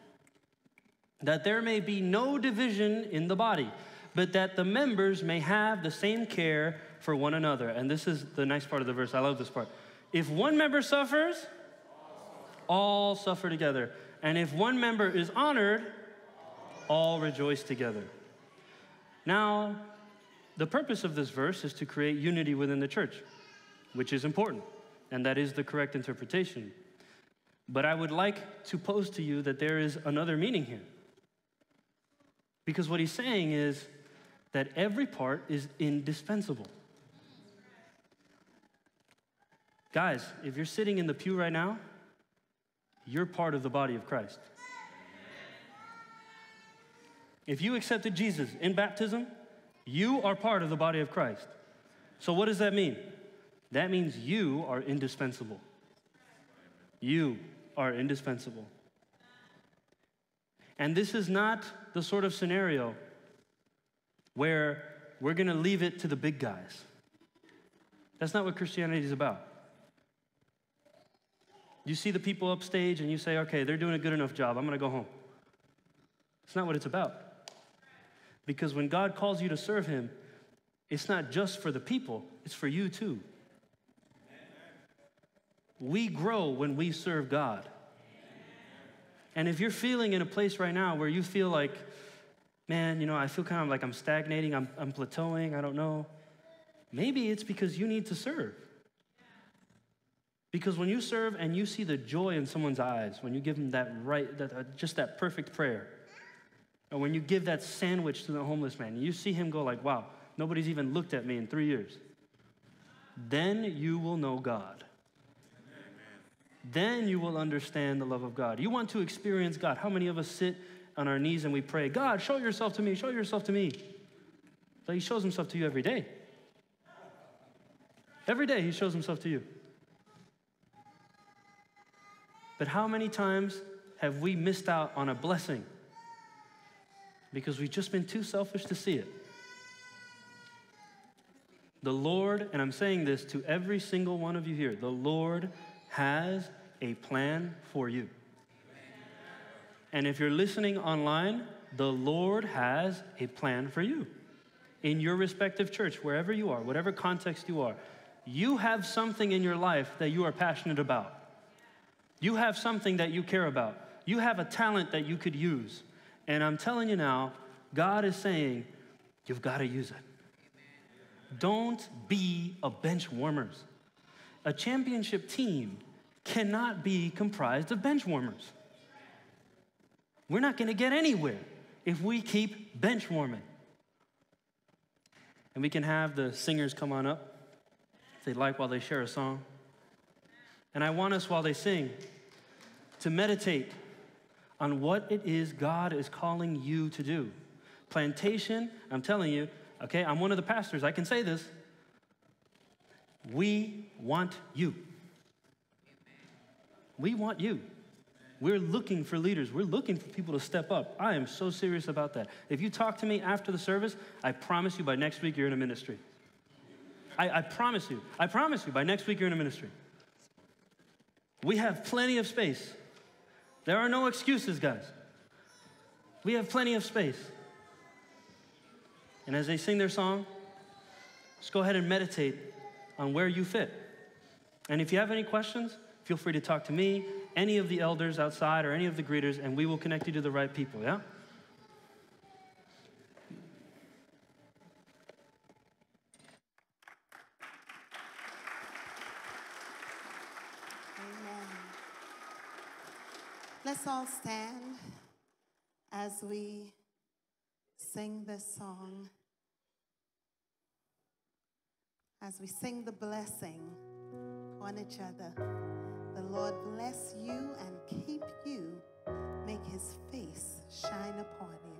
that there may be no division in the body, but that the members may have the same care for one another. And this is the nice part of the verse. I love this part. If one member suffers, all suffer together. And if one member is honored, all rejoice together. Now, the purpose of this verse is to create unity within the church, which is important, and that is the correct interpretation. But I would like to pose to you that there is another meaning here. Because what he's saying is that every part is indispensable. Guys, if you're sitting in the pew right now, you're part of the body of Christ. If you accepted Jesus in baptism, you are part of the body of Christ. So, what does that mean? That means you are indispensable. You are indispensable. And this is not the sort of scenario where we're going to leave it to the big guys. That's not what Christianity is about. You see the people upstage and you say, okay, they're doing a good enough job. I'm going to go home. It's not what it's about. Because when God calls you to serve Him, it's not just for the people, it's for you too. We grow when we serve God. And if you're feeling in a place right now where you feel like, man, you know, I feel kind of like I'm stagnating, I'm, I'm plateauing, I don't know, maybe it's because you need to serve. Because when you serve and you see the joy in someone's eyes, when you give them that right, that, uh, just that perfect prayer, or when you give that sandwich to the homeless man, you see him go like, wow, nobody's even looked at me in three years. Then you will know God. Then you will understand the love of God. You want to experience God. How many of us sit on our knees and we pray, God, show yourself to me, show yourself to me? But he shows himself to you every day. Every day he shows himself to you. But how many times have we missed out on a blessing because we've just been too selfish to see it? The Lord, and I'm saying this to every single one of you here, the Lord has a plan for you. And if you're listening online, the Lord has a plan for you. In your respective church, wherever you are, whatever context you are, you have something in your life that you are passionate about. You have something that you care about. You have a talent that you could use. And I'm telling you now, God is saying, you've got to use it. Don't be a bench warmers. A championship team cannot be comprised of bench warmers. We're not going to get anywhere if we keep bench warming. And we can have the singers come on up if they'd like while they share a song. And I want us while they sing to meditate on what it is God is calling you to do. Plantation, I'm telling you, okay, I'm one of the pastors, I can say this. We want you. We want you. We're looking for leaders. We're looking for people to step up. I am so serious about that. If you talk to me after the service, I promise you by next week you're in a ministry. I, I promise you. I promise you by next week you're in a ministry. We have plenty of space. There are no excuses, guys. We have plenty of space. And as they sing their song, just go ahead and meditate on where you fit. And if you have any questions, feel free to talk to me, any of the elders outside, or any of the greeters, and we will connect you to the right people, yeah? Amen. Let's all stand as we sing this song, as we sing the blessing on each other, the Lord bless you and keep you, make his face shine upon you.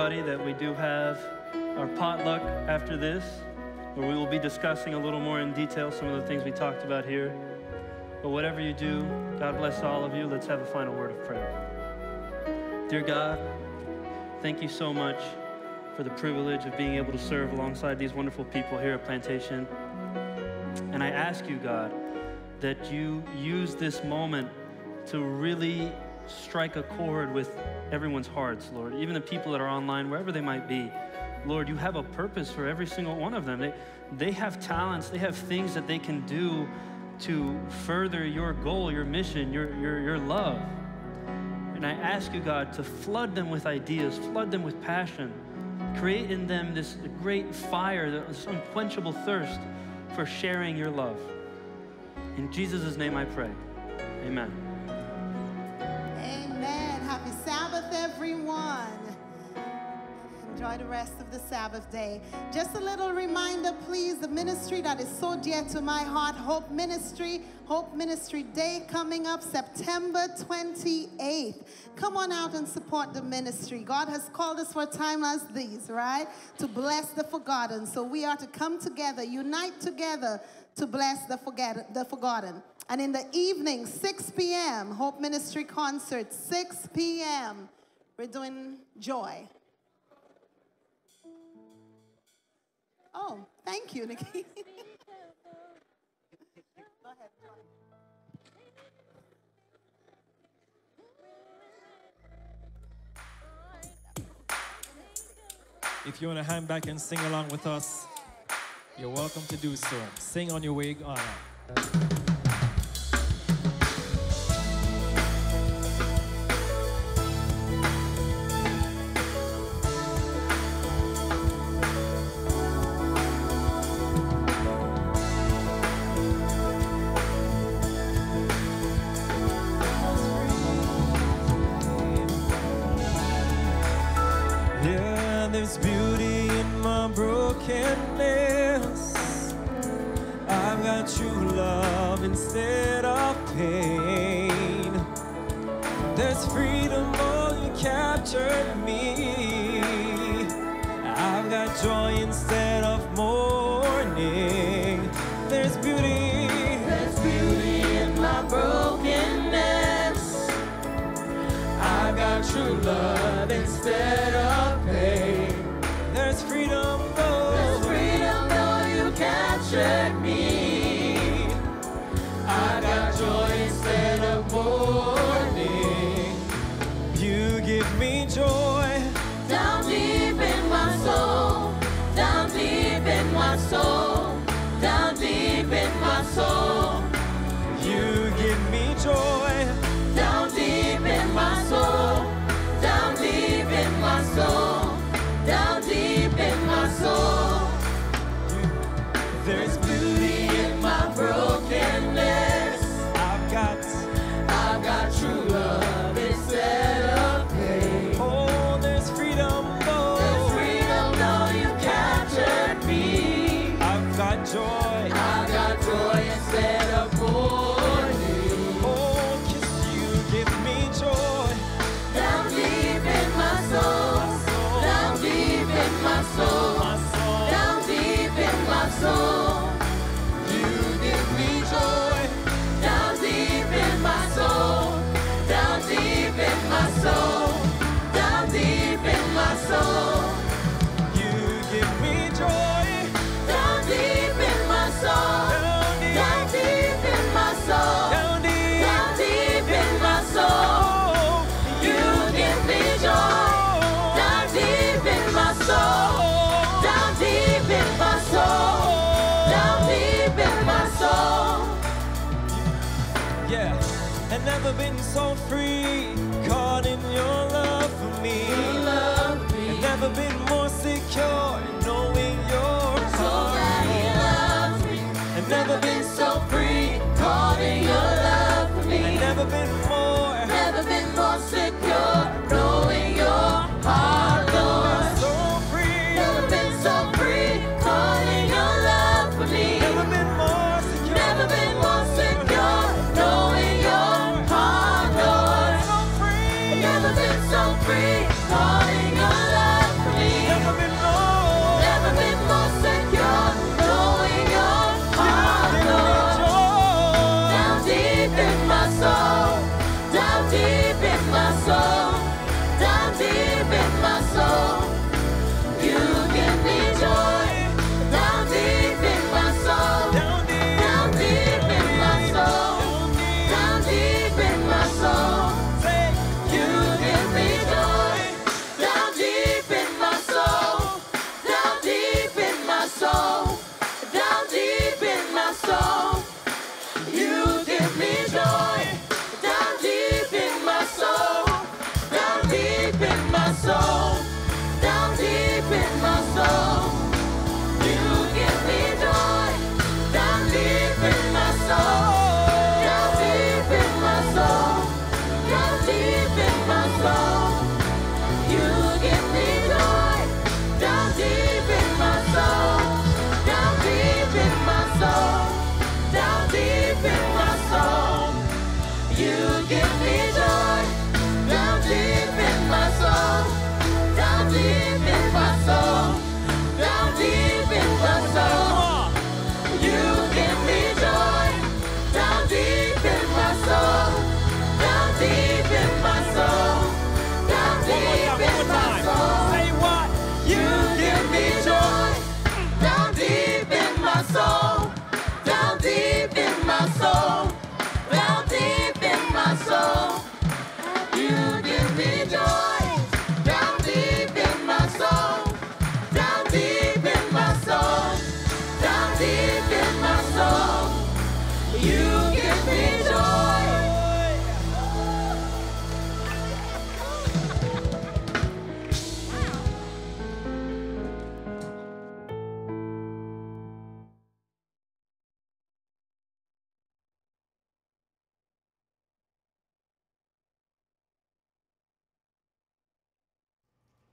Everybody that we do have our potluck after this, where we will be discussing a little more in detail some of the things we talked about here. But whatever you do, God bless all of you. Let's have a final word of prayer. Dear God, thank you so much for the privilege of being able to serve alongside these wonderful people here at Plantation. And I ask you, God, that you use this moment to really strike a chord with everyone's hearts, Lord. Even the people that are online, wherever they might be. Lord, you have a purpose for every single one of them. They, they have talents, they have things that they can do to further your goal, your mission, your, your, your love. And I ask you, God, to flood them with ideas, flood them with passion, create in them this great fire, this unquenchable thirst for sharing your love. In Jesus' name I pray. Amen. Enjoy the rest of the Sabbath day. Just a little reminder, please, the ministry that is so dear to my heart, Hope Ministry, Hope Ministry Day coming up September 28th. Come on out and support the ministry. God has called us for a time as these, right? To bless the forgotten. So we are to come together, unite together to bless the, forget the forgotten. And in the evening, 6 p.m., Hope Ministry Concert, 6 p.m. We're doing joy. Oh, thank you, Nikki. If you want to hang back and sing along with us, you're welcome to do so. Sing on your wig, Ghana.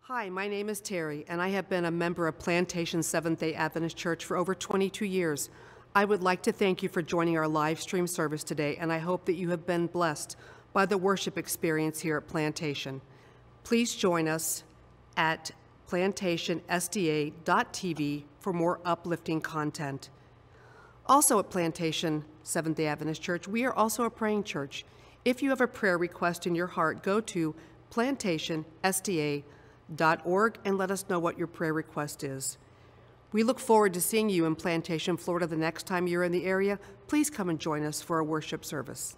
Hi, my name is Terry, and I have been a member of Plantation Seventh day Adventist Church for over 22 years. I would like to thank you for joining our live stream service today, and I hope that you have been blessed by the worship experience here at Plantation. Please join us at plantationsda.tv for more uplifting content. Also at Plantation Seventh day Adventist Church, we are also a praying church. If you have a prayer request in your heart, go to plantationsda.org and let us know what your prayer request is. We look forward to seeing you in Plantation, Florida the next time you're in the area. Please come and join us for a worship service.